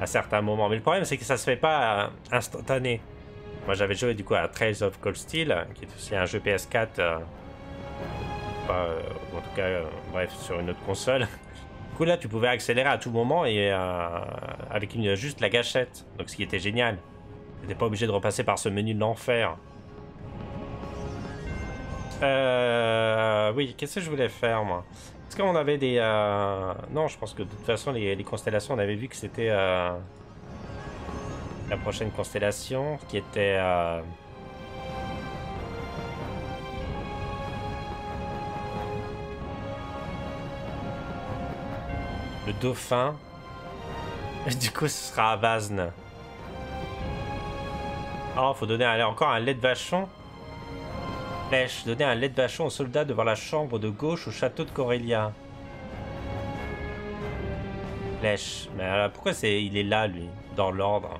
à certains moments. Mais le problème, c'est que ça se fait pas instantané. Moi, j'avais joué du coup à Trails of Cold Steel, qui est aussi un jeu PS4. euh, ou en tout cas, bref, sur une autre console. Là, tu pouvais accélérer à tout moment et euh, avec juste la gâchette. Donc, ce qui était génial. T'étais pas obligé de repasser par ce menu de l'enfer. Euh, oui, qu'est-ce que je voulais faire, moi? Est-ce qu'on avait des... euh, Non, je pense que de toute façon, les, les constellations, on avait vu que c'était... La prochaine constellation, qui était... Le dauphin. Du coup, ce sera à Vazne. Oh, faut donner encore un lait de vachon. Flèche, donner un lait de vachon aux soldats devant la chambre de gauche au château de Corelia. Flèche. Mais alors, pourquoi il est là, lui, dans l'ordre?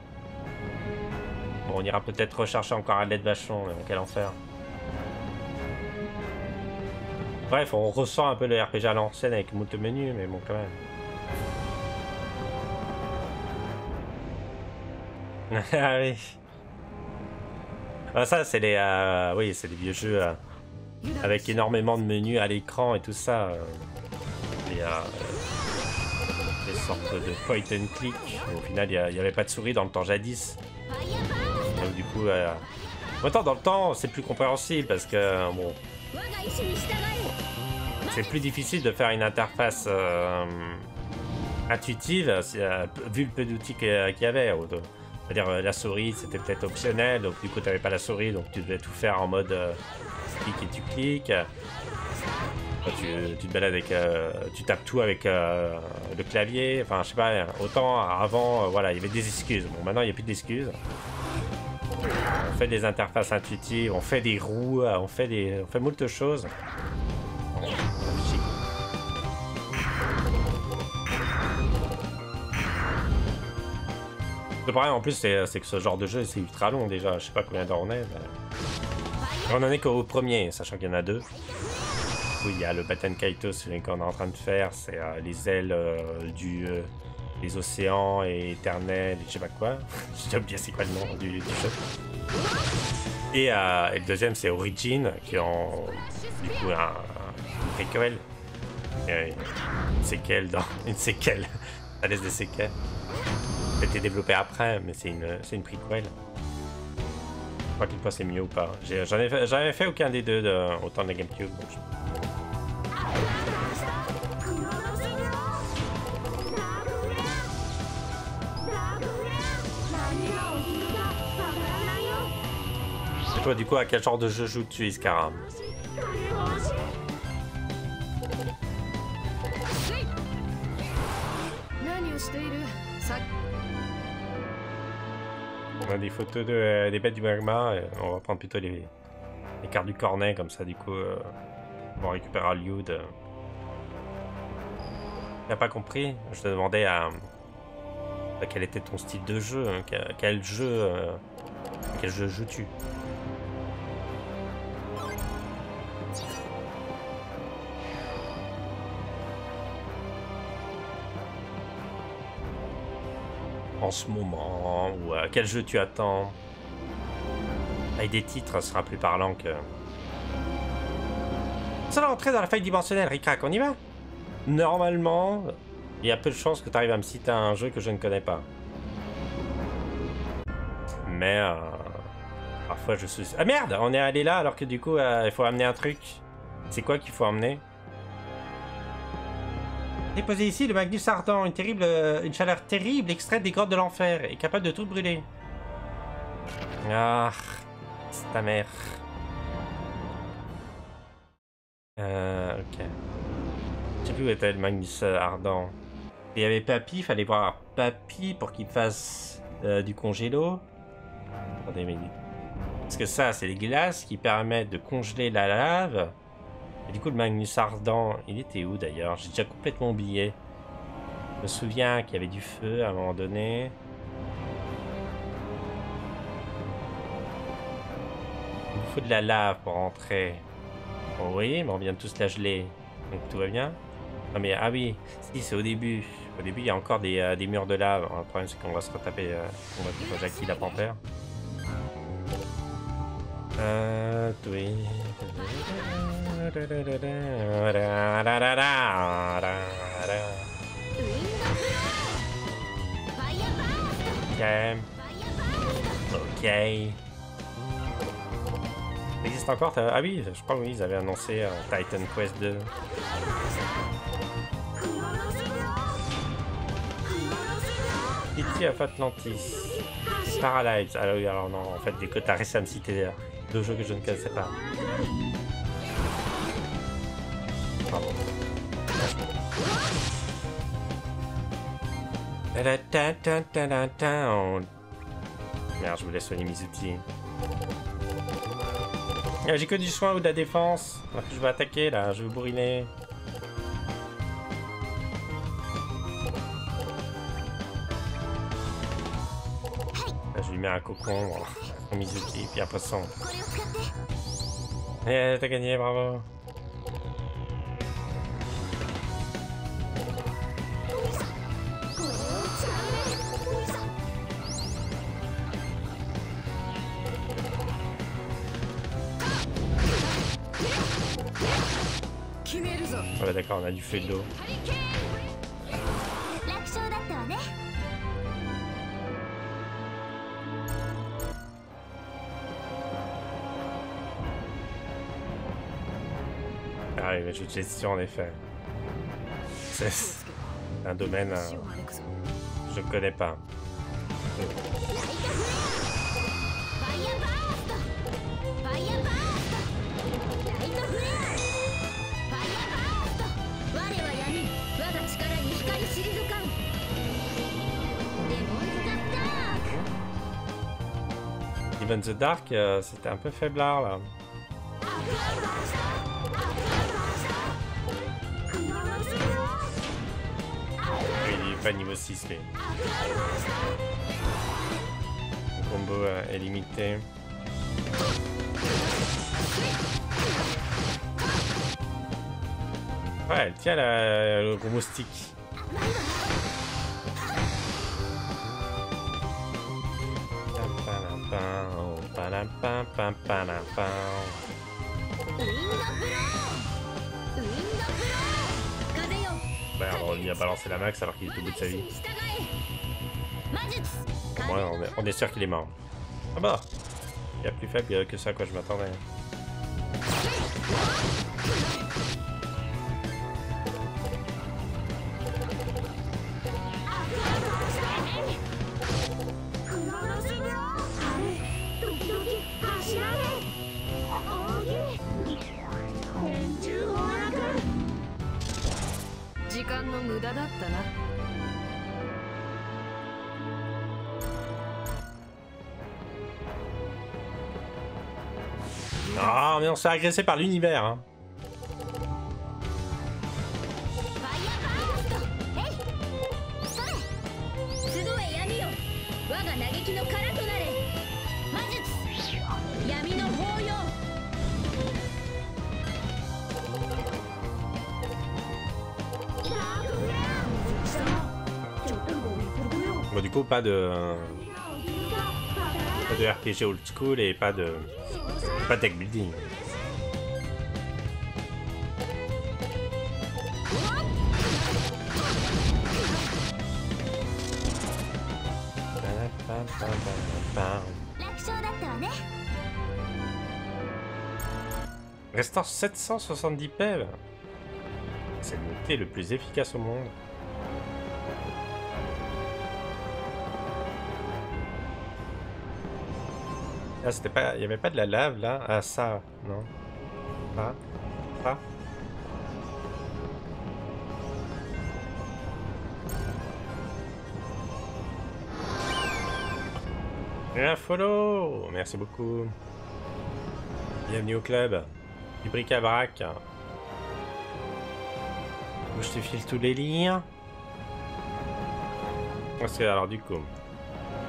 Bon, on ira peut-être rechercher encore un lait de vachon, mais quel enfer. Bref, on ressent un peu le RPG à l'ancienne avec moult menus, mais bon, quand même. ah oui. Ah ça c'est les euh, oui c'est les vieux jeux euh, avec énormément de menus à l'écran et tout ça. Euh, et, euh, des sortes de point and click. Au final il n'y avait pas de souris dans le temps jadis. Donc du coup euh, autant dans le temps c'est plus compréhensible parce que bon c'est plus difficile de faire une interface intuitive euh, vu le peu d'outils qu'il y avait. C'est-à-dire euh, la souris c'était peut-être optionnel, donc du coup tu n'avais pas la souris, donc tu devais tout faire en mode euh, clic et tu cliques. Tu, te balades avec, euh, tu tapes tout avec le clavier. Enfin, je sais pas. Autant avant, voilà, il y avait des excuses. Bon, maintenant il n'y a plus d'excuses. On fait des interfaces intuitives, on fait des roues, on fait des, on fait choses. Le problème en plus, c'est que ce genre de jeu, c'est ultra long déjà. Je sais pas combien d'heures on est. On en est qu'au premier, sachant qu'il y en a deux. Oui, il y a le Batten Kaito, celui qu'on est en train de faire. C'est euh, les ailes euh, du, euh, des océans et éternel, et je sais pas quoi. J'ai oublié c'est quoi le nom du, jeu. Et, euh, et le deuxième, c'est Origin, qui est du coup un, un préquel. Une séquelle dans. Une séquelle. Ça laisse des séquelles été développé après, mais c'est une, c'est une prequel. Je crois qu'il fois c'est mieux ou pas. J'en ai, fait, fait aucun des deux autant de la GameCube. Donc. Et toi, du coup, à quel genre de jeu joues-tu, Iscara on a des photos euh, des bêtes du magma. et on va prendre plutôt les, les cartes du cornet, comme ça, du coup, euh, on récupérera Liud. Euh. T'as pas compris? Je te demandais à, quel était ton style de jeu. hein, quel, quel jeu, euh, quel jeu joues-tu? En ce moment ou à quel jeu tu attends? Avec des titres, sera plus parlant que. Ça va rentrer dans la faille dimensionnelle, Ricrac, on y va? Normalement, il y a peu de chances que tu arrives à me citer un jeu que je ne connais pas. Mais euh, parfois je suis. Ah merde, on est allé là alors que du coup euh, il faut amener un truc. C'est quoi qu'il faut amener Déposé ici le Magnus Ardent, euh, une chaleur terrible extraite des grottes de l'enfer et capable de tout brûler. Ah, c'est ta mère. Euh, ok. Je sais plus où était le Magnus euh, Ardent. Il y avait Papy, fallait voir Papy pour qu'il fasse euh, du congélo. Attendez, mais... Parce que ça, c'est les glaces qui permettent de congeler la lave. Et du coup, le Magnus Ardent, il était où d'ailleurs? J'ai déjà complètement oublié. Je me souviens qu'il y avait du feu à un moment donné. Il faut de la lave pour rentrer. Bon, oui, mais on vient de tous la geler. Donc tout va bien. Non mais, ah oui, si, c'est au début. Au début, il y a encore des, euh, murs de lave. Le problème, c'est qu'on va se retaper. Euh, on va faire Jackie la panthère. Euh, oui. Okay. Ok. Il existe encore Ah oui, je crois oui, ils avaient annoncé euh, Titan Quest 2. City of Atlantis. Paralyze. Ah oui, alors non, en fait, dès que t'as réussi à deux jeux que je ne connaissais pas. Merde, je voulais soigner mes outils. J'ai que du soin ou de la défense. Je vais attaquer là, je vais brûler. Là, je lui mets un cocon, mes outils, puis après son. Et t'as gagné, bravo. on a du feu d'eau. Ah oui, mais j'ai de gestion en effet. C'est un domaine... Euh, je connais pas. Even the Dark, euh, c'était un peu faiblard là. Il est pas niveau 6 mais. Le combo euh, est limité. Ouais, elle tient la, le gros moustique. Pam, ウィンドブローウィンドブロー風よ Bah, on lui a balancé la max alors qu'il est au bout de sa vie. に従え魔術 Ouais, on est, on est sûr qu'il est mort. Ah bah Il y a plus faible que ça à quoi je m'attendais. fait agresser par l'univers. Hein. Bon, du coup, pas de... RPG old school et pas de... Pas deck building. Restant 770 pelles. C'est le le plus efficace au monde. Ah, c'était pas... Il n'y avait pas de la lave, là? Ah, ça, non. Ah, pas. Pas. Un follow Merci beaucoup. Bienvenue au club. Du bric-à-brac. Où je te file tous les liens. Parce que, alors du coup,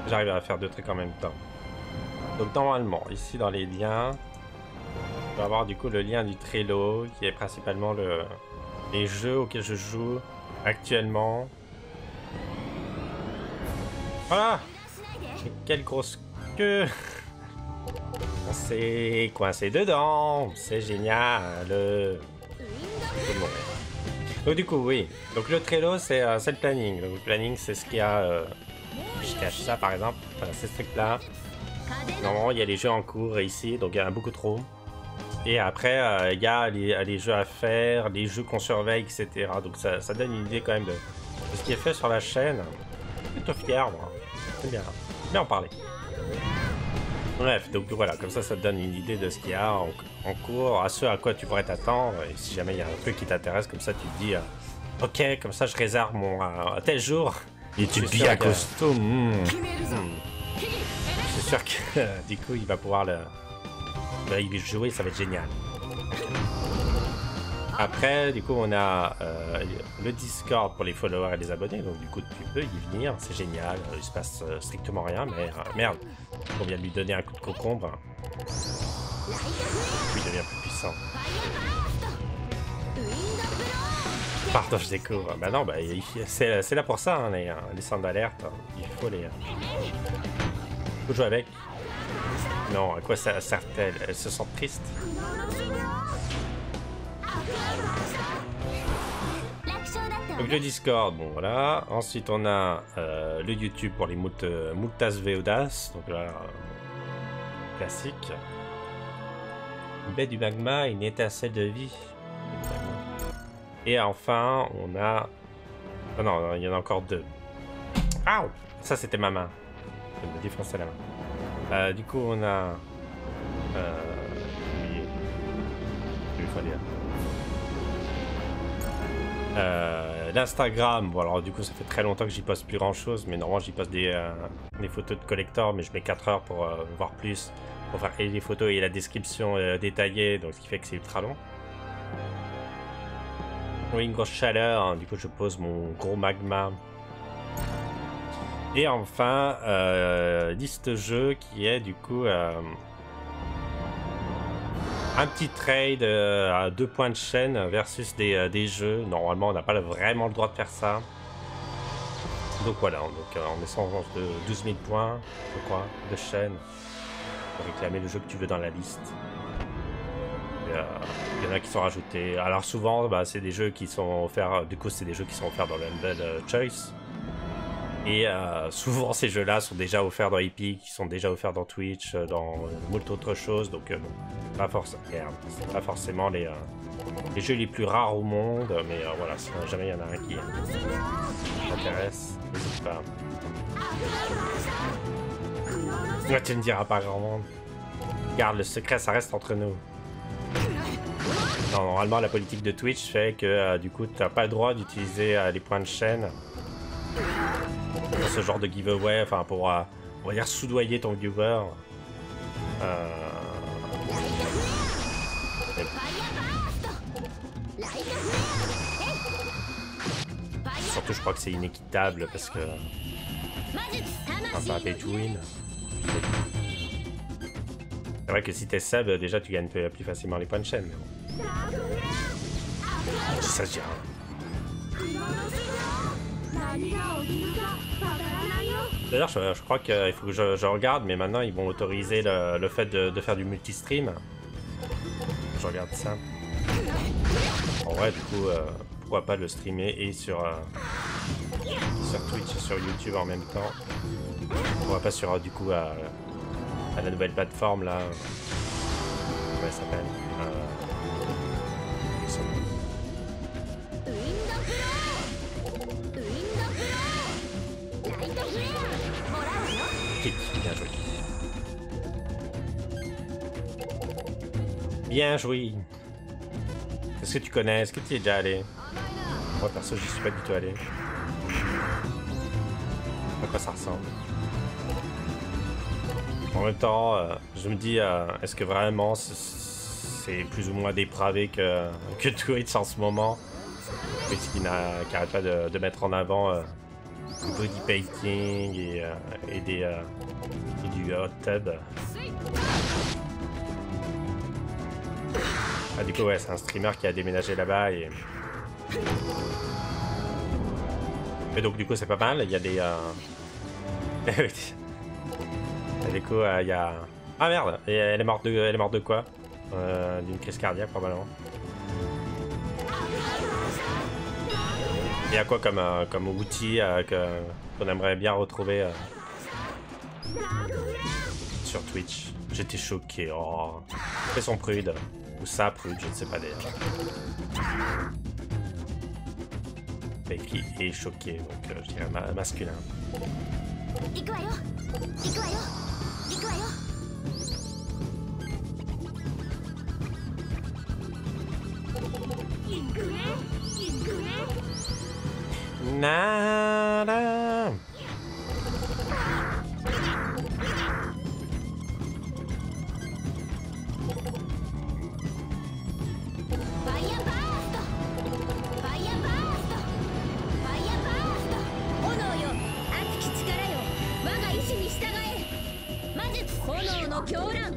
j'arrive à faire deux trucs en même temps. Donc normalement, ici dans les liens, on va avoir du coup le lien du Trello, qui est principalement le, les jeux auxquels je joue actuellement. Voilà Quelle grosse queue On s'est coincé dedans C'est génial. Donc du coup, oui. Donc le Trello, c'est euh, c'est le planning. Le planning, c'est ce qu'il y a... euh, je cache ça, par exemple. Voilà, c'est ce truc-là. Normalement, il y a les jeux en cours ici, donc il y en a beaucoup trop. Et après, euh, il y a les, jeux à faire, les jeux qu'on surveille, etc. Donc ça, donne une idée quand même de, ce qui est fait sur la chaîne. Plutôt fier, moi. C'est bien. Bien en parler. Bref, donc voilà, comme ça, ça te donne une idée de ce qu'il y a en, cours, à ce à quoi tu pourrais t'attendre, et si jamais il y a un truc qui t'intéresse, comme ça, tu te dis, euh, ok, comme ça, je réserve mon tel jour. Et tu te bien costume. Mmh. Sûr que du coup, il va pouvoir le, le jouer, ça va être génial. Après, du coup, on a euh, le Discord pour les followers et les abonnés, donc du coup, tu peux y venir, c'est génial. Il se passe euh, strictement rien, mais euh, merde, on vient de lui donner un coup de concombre. Il devient plus puissant. Pardon, je découvre. Bah non, bah, il- c'est là pour ça, hein, les, euh, les centres d'alerte. Il faut les. faut jouer avec. Non, à quoi ça sert-elle? Elles se sentent tristes. Donc le Discord, bon voilà. Ensuite on a euh, le YouTube pour les moult, euh, Multas Veodas, donc là, euh, classique. Une baie du magma, une étincelle de vie. Et enfin, on a... Oh non, il y en a encore deux. Ah Ça c'était ma main. Je me défoncer la main. Euh, du coup on a... Euh... Il faut lire. Euh, L'Instagram, bon alors du coup ça fait très longtemps que j'y poste plus grand chose, mais normalement j'y poste des, euh, des photos de collector, mais je mets 4 heures pour euh, voir plus, pour faire les photos et la description détaillée, donc ce qui fait que c'est ultra long. Oui, une grosse chaleur, hein, du coup je pose mon gros magma. Et enfin, liste jeu qui est du coup un petit trade euh, à deux points de chaîne versus des, euh, jeux. Normalement, on n'a pas vraiment le droit de faire ça. Donc voilà, donc euh, en échange de 12 000 points, je crois, de chaîne, pour réclamer le jeu que tu veux dans la liste. Il y en a qui sont rajoutés. Alors souvent, bah, c'est des jeux qui sont offerts. Du coup, c'est des jeux qui sont offerts dans le Humble Choice. Et euh, souvent, ces jeux-là sont déjà offerts dans Epic, sont déjà offerts dans Twitch, euh, dans euh, moult autres choses. Donc, euh, bon, pas c'est pas forcément les, euh, jeux les plus rares au monde, mais euh, voilà, si jamais il y en a un qui t'intéresse, n'hésite pas. Tu ne diras pas grand monde. Garde le secret, ça reste entre nous. Non, normalement, la politique de Twitch fait que euh, du coup, tu n'as pas le droit d'utiliser euh, les points de chaîne pour ce genre de giveaway, enfin pour, euh, on va dire, soudoyer ton viewer. Euh, Surtout, je crois que c'est inéquitable parce que c'est pay to win. C'est vrai que si t'es sub, déjà tu gagnes plus facilement les points de chaîne. Mais bon. Ça se. D'ailleurs, je, je crois qu'il faut que je, regarde, mais maintenant ils vont autoriser le, fait de, de faire du multistream. Je regarde ça. En vrai, du coup, euh, pourquoi pas le streamer et sur, euh, sur Twitch et sur YouTube en même temps. Pourquoi pas sur, euh, du coup, à, à la nouvelle plateforme là. Comment elle s'appelle? Bien joué. Est-ce que tu connais? Est-ce que tu y es déjà allé? Moi perso, j'y suis pas du tout allé. À quoi ça ressemble En même temps, euh, je me dis, euh, est-ce que vraiment c'est- plus ou moins dépravé que, que Twitch en ce moment? Twitch qui n'a- qui arrête pas de, mettre en avant euh, du body painting et, euh, des, et du hot tub. Ah, du coup, ouais, c'est un streamer qui a déménagé là-bas et. Et donc, du coup, c'est pas mal. Il y a des. euh, du coup, euh, il y a. Ah merde Elle est morte de, elle est morte de quoi? Euh, D'une crise cardiaque, probablement. Il y a quoi comme, euh, comme outil qu'on aimerait bien retrouver sur Twitch? J'étais choqué. Oh. Fais son prude. Ou saprude, je ne sais pas d'ailleurs. Becky est choqué, donc euh, je dirais ma masculin. Nada. 狂乱。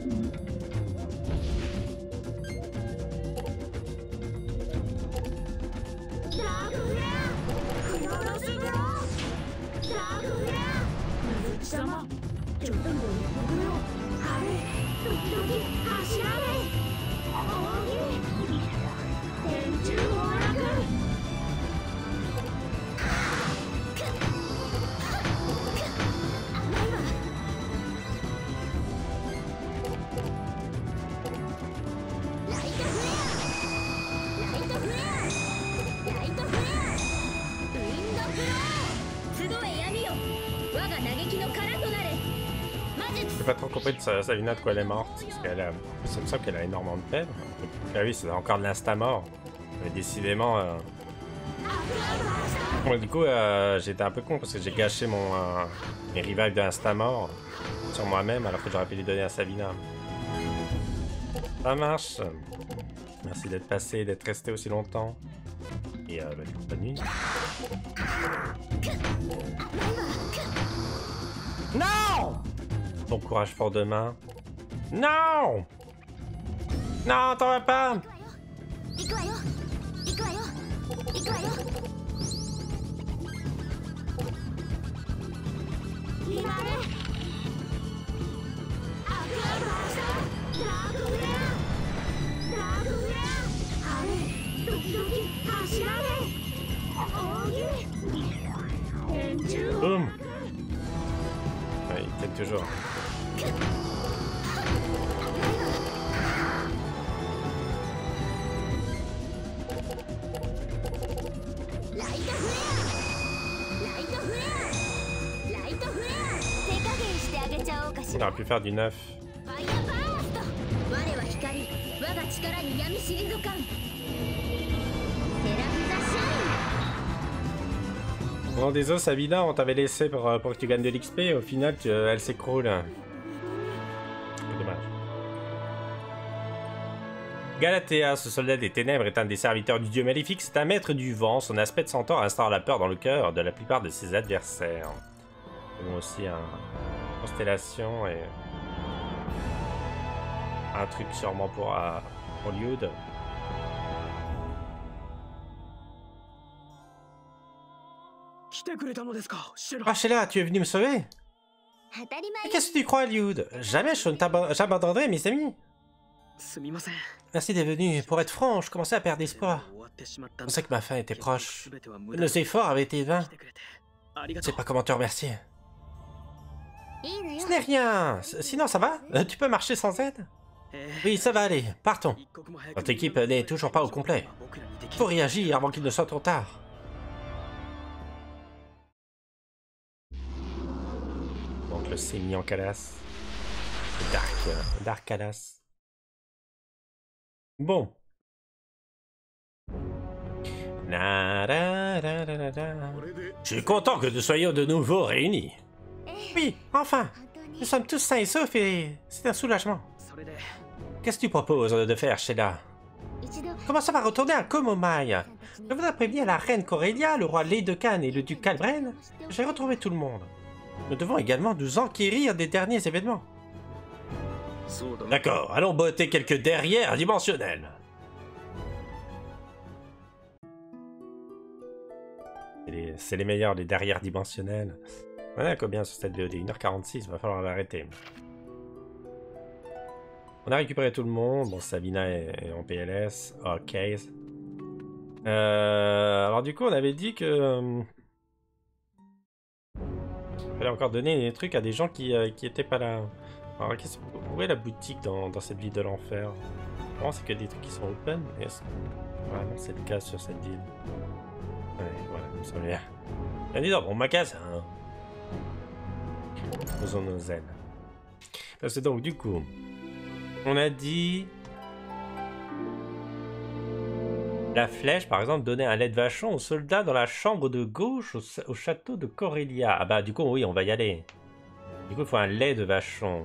ダークフブローダークフ水木様。ちょっと。も僕 Compris de quoi elle est morte. Parce qu'elle a. Ça me semble qu'elle a énormément de peine. Ah oui, c'est encore de l'insta-mort. Mais décidément. euh, Bon, du coup, euh, j'étais un peu con parce que j'ai gâché mon. euh, mes revives de l'insta-mort sur moi-même alors que j'aurais pu les donner à Savina. Ça marche. Merci d'être passé, d'être resté aussi longtemps. Et euh, bah, bonne nuit. Non Bon courage pour demain. Non! Non, t'en vas pas? 行 toujours. On aurait pu faire du neuf. Bon, désolé Sabina, on t'avait laissé pour, euh, pour que tu gagnes de l'XP au final, euh, elle s'écroule. Dommage. Galatea, ce soldat des ténèbres, est un des serviteurs du dieu maléfique, c'est un maître du vent. Son aspect de centaure instaure la peur dans le cœur de la plupart de ses adversaires. Nous aussi un constellation et un truc sûrement pour euh, Hollywood. Ah, Sheila, tu es venu me sauver? Qu'est-ce que tu crois, Liud Jamais je ne j'abandonnerai mes amis. Merci d'être venu. Pour être franc, je commençais à perdre espoir. On sait que ma fin était proche. Nos efforts avaient été vains. Je ne sais pas comment te remercier. Ce n'est rien. Sinon, ça va? Euh, tu peux marcher sans aide? Oui, ça va aller. Partons. Notre équipe n'est toujours pas au complet. Il Faut réagir avant qu'il ne soit trop tard. Je sais, mis en. Dark. Euh, Dark calasse. Bon. Na, Je suis content que nous soyons de nouveau réunis. Oui, enfin, nous sommes tous sains et saufs et c'est un soulagement. Qu'est-ce que tu proposes de faire, Sheila? Commençons par retourner à Komomai. Je voudrais prévenir la reine Corélia, le roi Lei et le duc Calbren. J'ai retrouvé tout le monde. Nous devons également nous enquérir des derniers événements. D'accord, allons botter quelques derrières dimensionnels. C'est les, meilleurs, les derrières dimensionnels. On a combien sur cette VOD 1h46, va falloir l'arrêter. On a récupéré tout le monde. Bon, Sabina est en PLS. Ok. Euh, alors du coup, on avait dit que... Euh, euh, Il fallait encore donner des trucs à des gens qui, euh, qui étaient pas là. Alors, qu'est-ce- où est la boutique dans, cette ville de l'enfer? Vraiment, c'est que des trucs qui sont open? Est-ce que vraiment c'est le cas sur cette ville? Ouais, voilà, comme ça, on est On mon magasin. Faisons nos ailes. Parce que donc, du coup, on a dit. La flèche, par exemple, donnait un lait de vachon aux soldats dans la chambre de gauche au, au château de Corélia. Ah bah, du coup, oui, on va y aller. Du coup, il faut un lait de vachon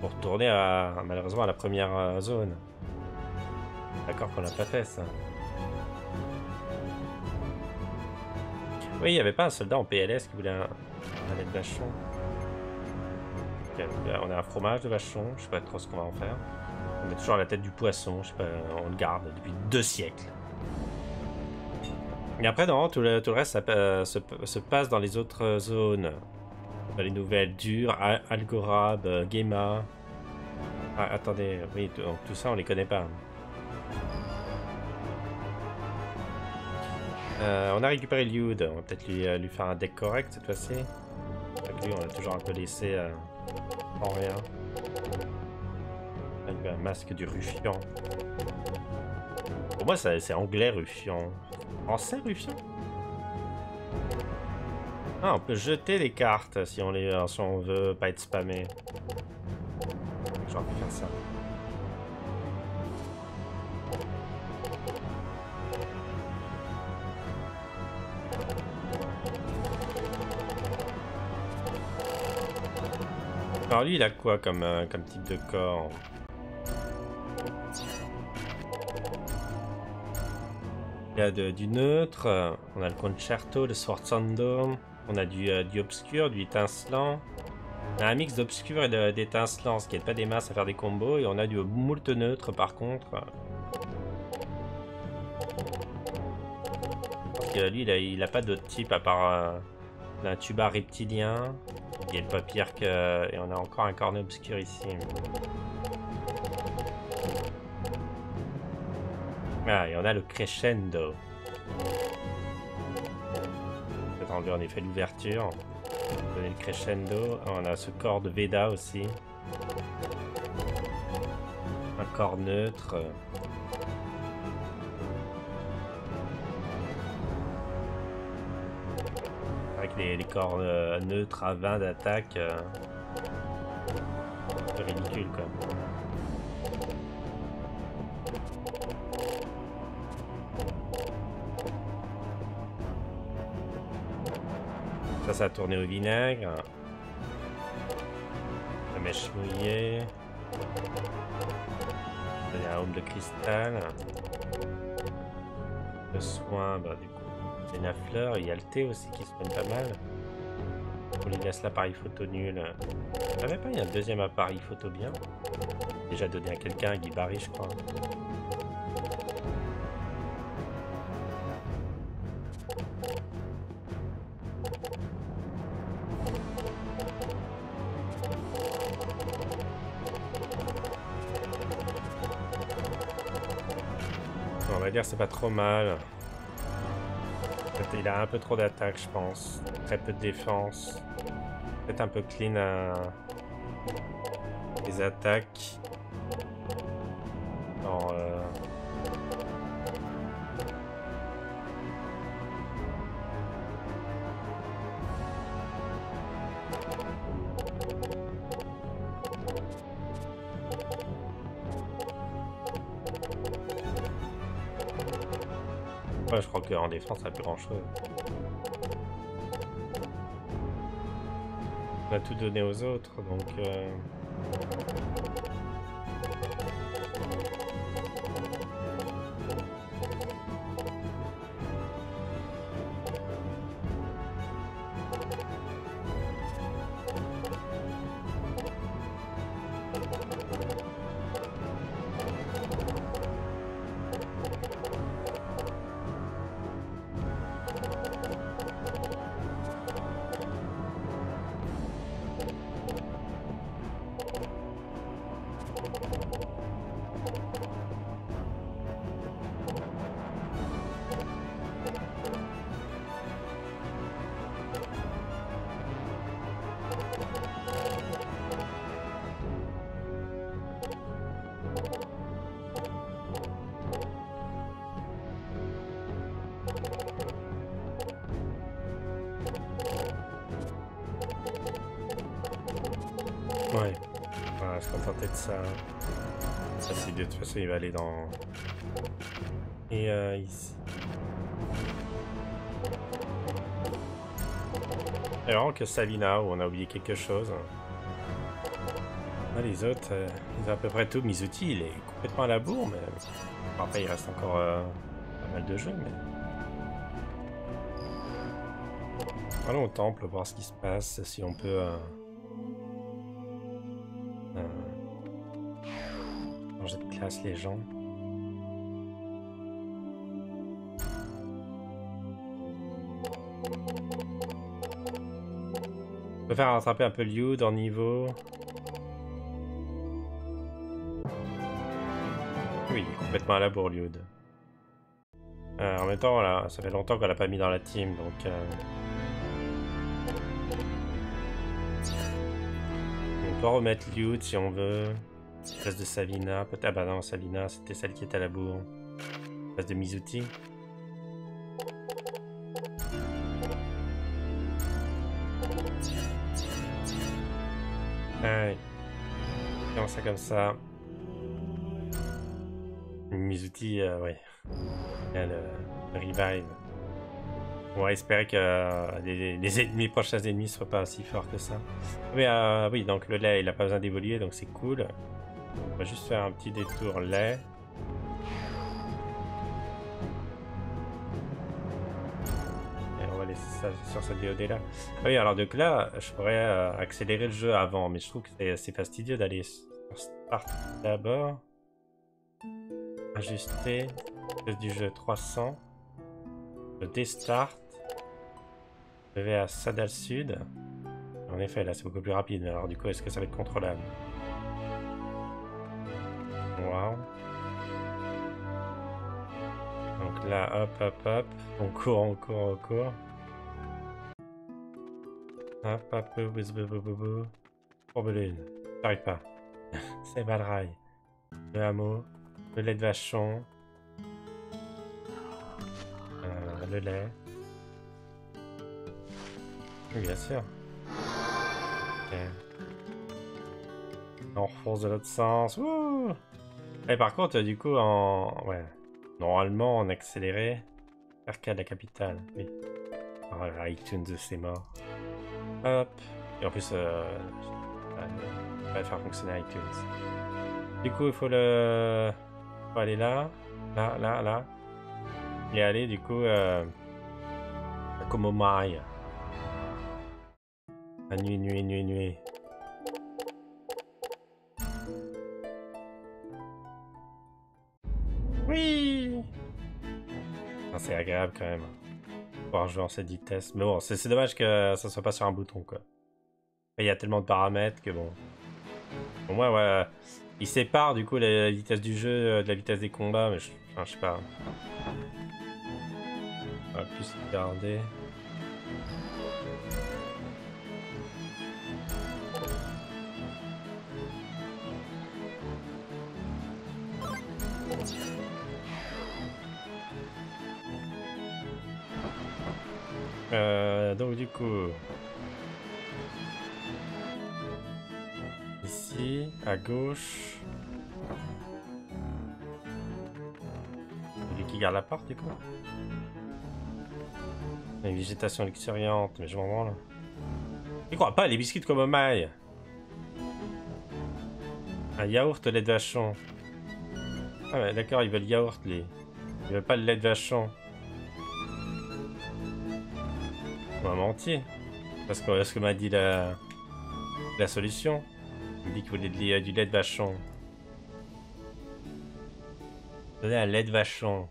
pour retourner à, malheureusement à la première euh, zone. D'accord qu'on n'a pas fait ça. Oui, il n'y avait pas un soldat en PLS qui voulait un, lait de vachon. Là, on a un fromage de vachon, je sais pas trop ce qu'on va en faire. On met toujours la tête du poisson, je sais pas, on le garde depuis deux siècles. Et après, non, tout le, reste ça, pa- se, se passe dans les autres zones. Les nouvelles dures, Al- Algorab, euh, Gema. Ah, attendez, oui, tout, ça on les connaît pas. Euh, on a récupéré Liud, on va peut-être lui, euh, lui faire un deck correct cette fois-ci. Lui, on l'a toujours un peu laissé euh, en rien. Un masque du Ruffian. Pour moi, c'est anglais Ruffian. Français Ruffian? Ah, on peut jeter les cartes si on, veut pas être spammé. J'aurais pu faire ça. Alors lui, il a quoi comme, euh, comme type de corps? A du neutre, euh, on a le concerto, le sforzando, on a du, euh, du obscur, du étincelant. On a un mix d'obscur et d'étincelant, ce qui n'est pas des masses à faire des combos, et on a du moult neutre par contre. Parce que lui, il a, pas d'autre type à part euh, un tuba reptilien, qui est pas pire que. Et on a encore un cornet obscur ici. Ah, et on a le crescendo. Peut-être enlever en effet l'ouverture. Donner le crescendo. Ah, on a ce corps de Veda aussi. Un corps neutre. Avec les, les corps euh, neutres à 20 d'attaque. euh, ridicule quoi. Ça, a tourné au vinaigre. La mèche mouillée. Un homme de cristal. Le soin, bah du coup. La fleur, il y a le thé aussi qui se soigne pas mal. On lui laisse l'appareil photo nul. Il n'y avait pas il y a un deuxième appareil photo bien Déjà donné à quelqu'un, Guy Barry, je crois. Pas trop mal. Il a un peu trop d'attaque, je pense. Très peu de défense. Peut-être un peu clean à... les attaques. Défense, a plus grand chose. On a tout donné aux autres, donc... euh, Vraiment que Savina, où on a oublié quelque chose. Ah, les autres, euh, ils ont à peu près tout. Mizuti, il est complètement à la bourre, mais... Bon, après, il reste encore euh, pas mal de jeux, mais... Allons au temple, voir ce qui se passe, si on peut... euh, euh, changer de classe les gens. Peut faire rattraper un peu Liu dans niveau. Oui, complètement à la bourre, Liud. Euh, en même temps, ça fait longtemps qu'on l'a pas mis dans la team, donc... euh, On peut remettre Liud si on veut. Place de Savina. Peut-être. Ah bah non, Savina, c'était celle qui était à la bourre. Place de Mizuti. Comme ça. Mizuti, euh, a le, revive. On va espérer que euh, les, les ennemis, prochains ennemis, soient pas si forts que ça. Mais euh, oui, donc le lait, il a pas besoin d'évoluer, donc c'est cool. On va juste faire un petit détour lait. On va laisser ça sur cette VOD là. Ah oui, alors donc là, je pourrais euh, accélérer le jeu avant, mais je trouve que c'est assez fastidieux d'aller Start d'abord. Ajuster. Du jeu 300. Je déstart. Je vais à Sadal Sud. En effet, là c'est beaucoup plus rapide. Alors du coup, est-ce que ça va être contrôlable? Waouh. Donc là, hop, hop, hop. On court, on court, on court. Hop, hop, bou, bou. Courbelune. J'arrive pas. C'est Valrail. Le hameau. Le lait de vachon. Euh, le lait. Bien sûr. Ok. On refonce de l'autre sens. Wouh Et par contre, du coup, en... Ouais. Normalement, en accéléré... Arcade, la capitale. Oui. Oh, iTunes, c'est mort. Hop. Et en plus, euh... vais faire fonctionner iTunes. Du coup, il faut le... faut aller là. Là, là, là. Et aller, du coup, euh... à Komomai. À nuit, nuit, nuit, nuit. Oui Ah, C'est agréable quand même. Pouvoir jouer en cette vitesse. Mais bon, c'est dommage que ça soit pas sur un bouton, quoi. Il y a tellement de paramètres que bon... Pour moi, ouais... Il sépare du coup la, la vitesse du jeu euh, de la vitesse des combats, mais je, enfin, je sais pas. On va plus regarder. Euh, donc du coup... À gauche... Celui qui garde la porte du coup? Une végétation luxuriante, mais je m'en branle. Je crois pas, les biscuits de Komomaï. Un yaourt au lait de vachon. Ah ouais, d'accord, ils veulent yaourt, les. Ils veulent pas le lait de vachon. On m'a menti. Parce que ce que m'a dit la solution. Il dit qu'il voulait de- du lait de vachon. Donnez un lait de vachon.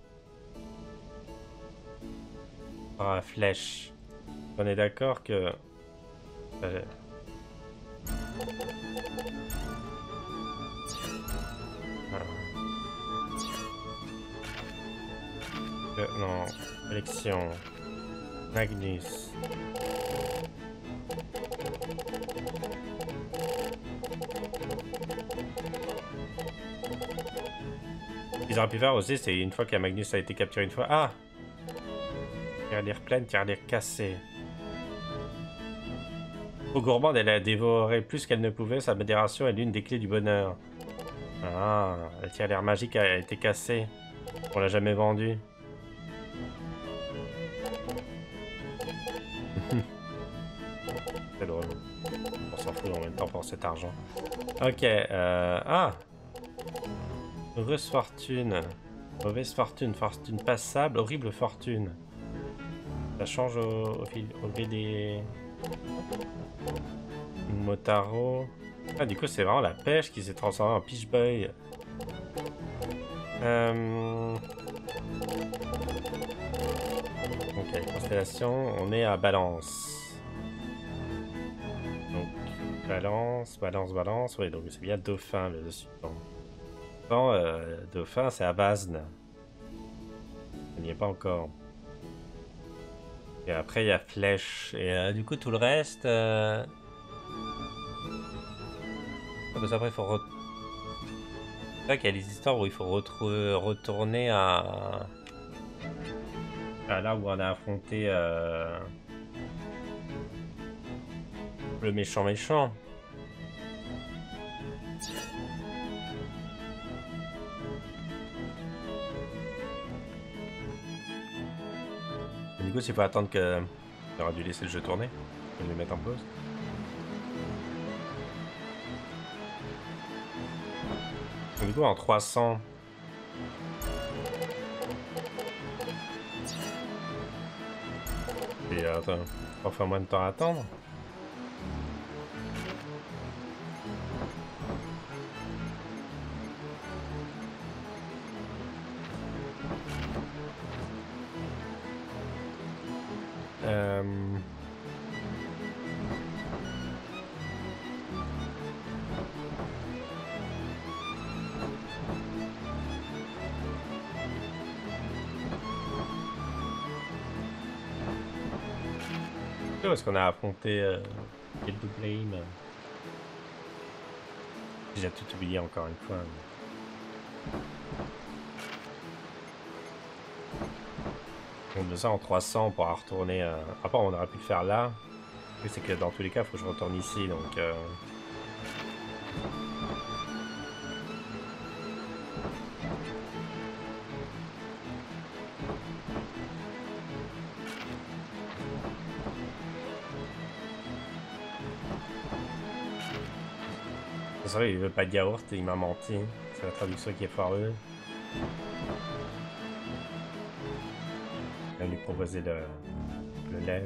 Par la flèche. On est d'accord que... euh, ah. Euh, non, élection. Magnus. Auraient aussi, c'est une fois que Magnus a été capturé une fois. Ah Tirelire pleine, tirelire cassée. Au gourmande, elle a dévoré plus qu'elle ne pouvait. Sa modération est l'une des clés du bonheur. Ah, la tirelire magique a été cassée. On l'a jamais vendue. C'est drôle. On s'en fout en même temps pour cet argent. Ok, euh... Ah Heureuse fortune. Mauvaise fortune. Fortune passable. Horrible fortune. Ça change au, au fil au des... Motaro. Ah, du coup, c'est vraiment la pêche qui s'est transformée en Peach Boy. Euh... Ok, constellation, on est à Balance. Donc, Balance, Balance, Balance. Oui, donc c'est bien Dauphin le suivant. Euh, Dauphin, c'est à Vasne. On n'y est pas encore. Et après, il y a Flèche. Et euh, du coup, tout le reste. Euh... ah, parce après, il faut. C'est vrai qu'il y a des histoires où il faut retourner à. là où on a affronté. Le méchant méchant. Du coup, s'il faut attendre que. On aurait dû laisser le jeu tourner. Et le mettre en pause. Du coup, en 300. Et euh, attends, faire moins de temps à attendre. Est-ce qu'on a affronté euh, the Blame. J'ai tout oublié encore une fois. mais- Donc de ça en 300 on pourra retourner. Euh... Après on aurait pu le faire là. C'est que dans tous les cas faut que je retourne ici donc. euh, C'est vrai, il veut pas de yaourt, il m'a menti. C'est la traduction qui est foireuse. Elle lui proposer le, le lait.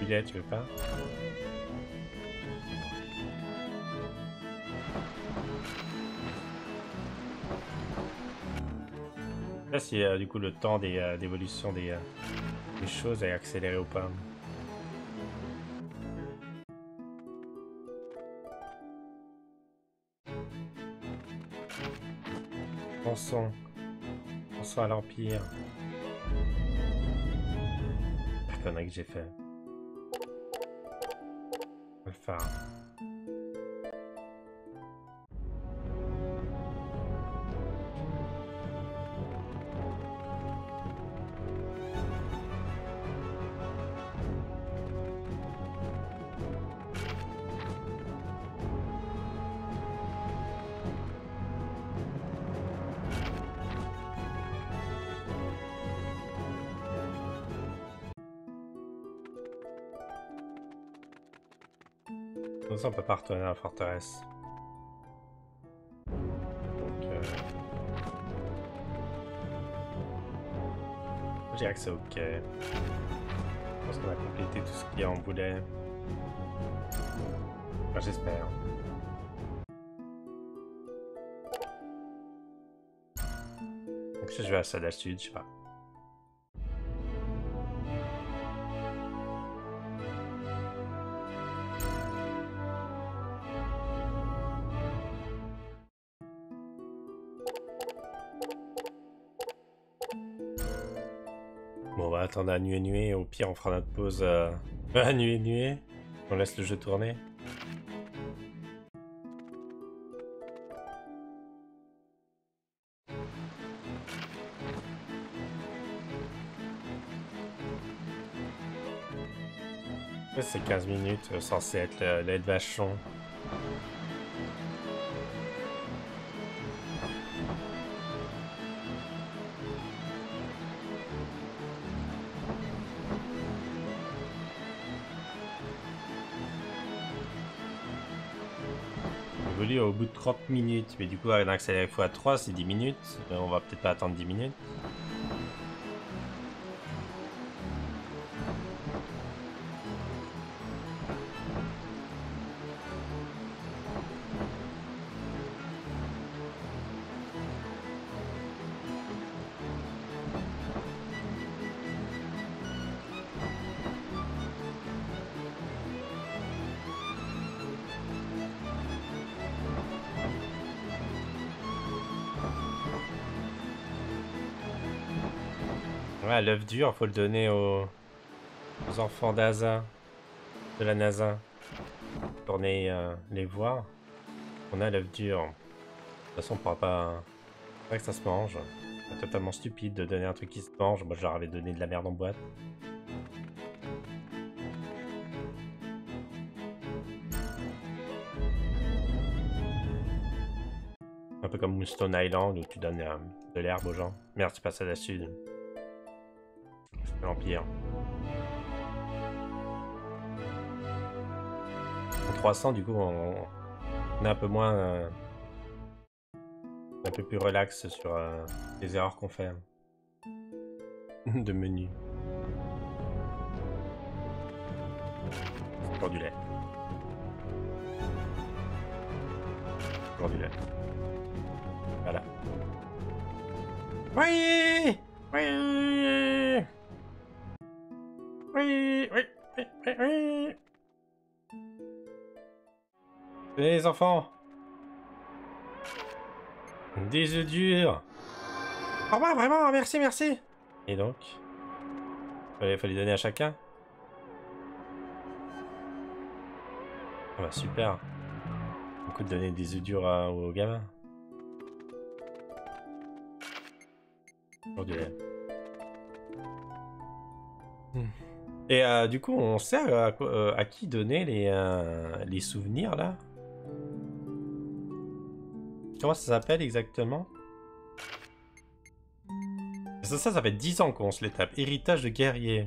mais- lait, tu veux pas? Là, si euh, du coup le temps des, euh, d'évolution des, euh, des choses est accéléré ou pas. Pensons. Pensons à l'Empire. La connerie que j'ai fait. Alpha. Comme ça, on peut pas retourner à la forteresse. Donc, euh... Je dirais que ok. Je pense qu'on a complété tout ce qu'il en voulait. Enfin, j'espère. Donc si je vais à Sada Sud, je sais pas. Attendre à nuer nuer. Au pire, on fera notre pause euh, à nuer nuer. On laisse le jeu tourner. C'est 15 minutes, euh, censé être le- 30 minutes, mais du coup, avec l'accéléré x3, c'est 10 minutes. Euh, On va peut-être pas attendre 10 minutes. L'œuf dur, faut le donner aux, enfants d'Aza, de la NASA. Tourner euh, les voir. On a l'œuf dur. De toute façon, on pourra pas. C'est que ça se mange. C'est totalement stupide de donner un truc qui se mange. Moi, je leur avais donné de la merde en boîte. Un peu comme Moonstone Island où tu donnes euh, de l'herbe aux gens. Merde, tu passes à la sud. L'Empire. En 300, du coup, on, est un peu moins. euh, un peu plus relax sur euh, les erreurs qu'on fait. De menu. Encore du lait. Encore du lait. Voilà. Oui Oui Oui, oui, oui, oui, oui. Les enfants. Des œufs durs. Au revoir, vraiment, merci, merci. Et donc Il fallait donner à chacun Ah bah super. Écoute, donner des œufs durs à- aux gamins. Lait. Hmm. Et euh, du coup, on sait euh, à qui donner les, euh, les souvenirs là? Comment ça s'appelle exactement? Ça, ça, ça fait 10 ans qu'on se les tape. Héritage de guerrier.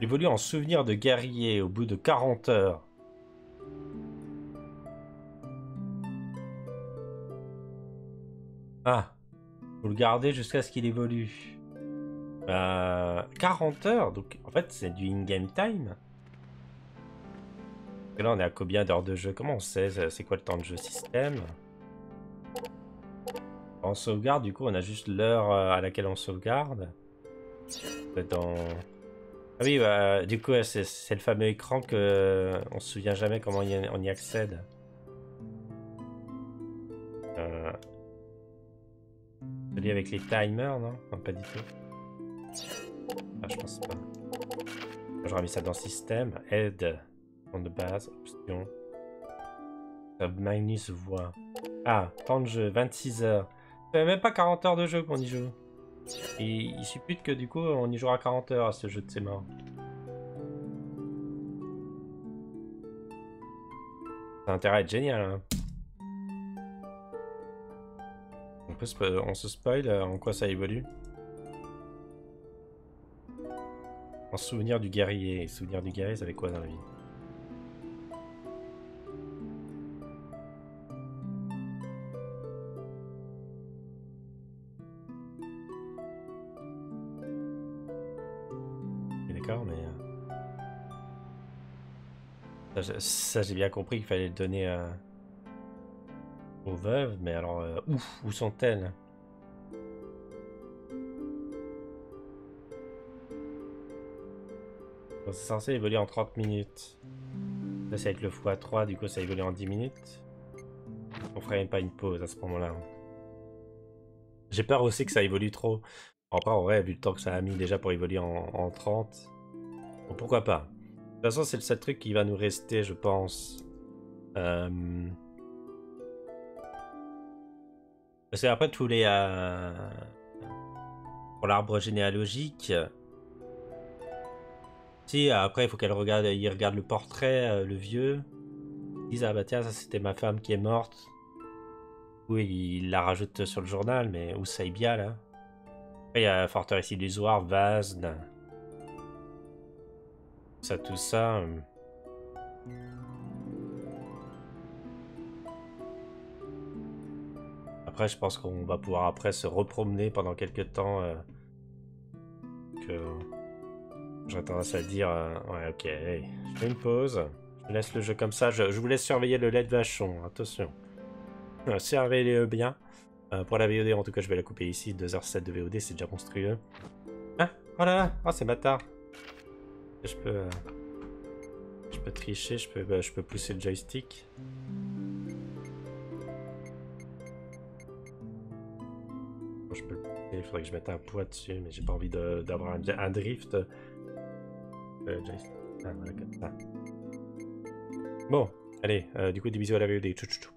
Évolue en souvenir de guerrier au bout de 40 heures. Ah, faut le garder jusqu'à ce qu'il évolue. Euh, 40 heures, donc en fait c'est du in-game time. Là on est à combien d'heures de jeu? Comment on sait? C'est- quoi le temps de jeu système? En sauvegarde, du coup on a juste l'heure euh, à laquelle on sauvegarde. Dans... Ah oui, bah, du coup c'est le fameux écran que euh, on se souvient jamais comment on y accède. Avec les timers, non? Non, pas du tout. Ah, je pense pas. J'aurais mis ça dans système. Aide. Fond de base. Option. Minus voix. Ah, temps de jeu. 26 heures. Ça même pas 40 heures de jeu qu'on y joue. Et il suppute que du coup, on y jouera 40 heures à ce jeu de ses morts. Ça intérêt à génial, hein. Spo- on se spoil euh, en quoi ça évolue souvenir du guerrier. Souvenir du guerrier, ça avait quoi dans la vie? D'accord, mais... euh, Ça, j'ai- bien compris qu'il fallait le donner euh, veuves, mais alors, euh, où, sont-elles? Bon, C'est censé évoluer en 30 minutes. Là, c'est avec le x3, du coup, ça évolue en 10 minutes. On ferait même pas une pause à ce moment-là. J'ai peur aussi que ça évolue trop. Après, en vrai, vu le temps que ça a mis déjà pour évoluer en, en 30, bon, pourquoi pas? De toute façon, c'est le seul truc qui va nous rester, je pense. Euh... Parce qu'après, tous les... euh, Pour l'arbre généalogique... Si, après, il faut qu'elle regarde, il regarde le portrait, euh, le vieux. Ils disent, ah bah tiens, ça c'était ma femme qui est morte. Oui, il la rajoute sur le journal, mais où ça y bien là il y a Forteresse illusoire, Vazn. Ça, tout ça. euh. Après, je pense qu'on va pouvoir après se repromener pendant quelques temps. euh, que J'aurais tendance à dire, euh, ouais, ok, je fais une pause. Je laisse le jeu comme ça. Je, vous laisse surveiller le lait de vachon, attention. Euh, Surveillez-le bien. Pour la VOD, en tout cas, je vais la couper ici. 2h07 de VOD, c'est déjà monstrueux. Ah, oh là là, oh, c'est bâtard. Je peux, je peux tricher, je peux, bah, je peux pousser le joystick. Je peux il faudrait que je mette un poids dessus, mais j'ai pas envie d'avoir un, drift. Euh. Bon, allez, euh, du coup, des bisous à la VOD. Tchou, tchou.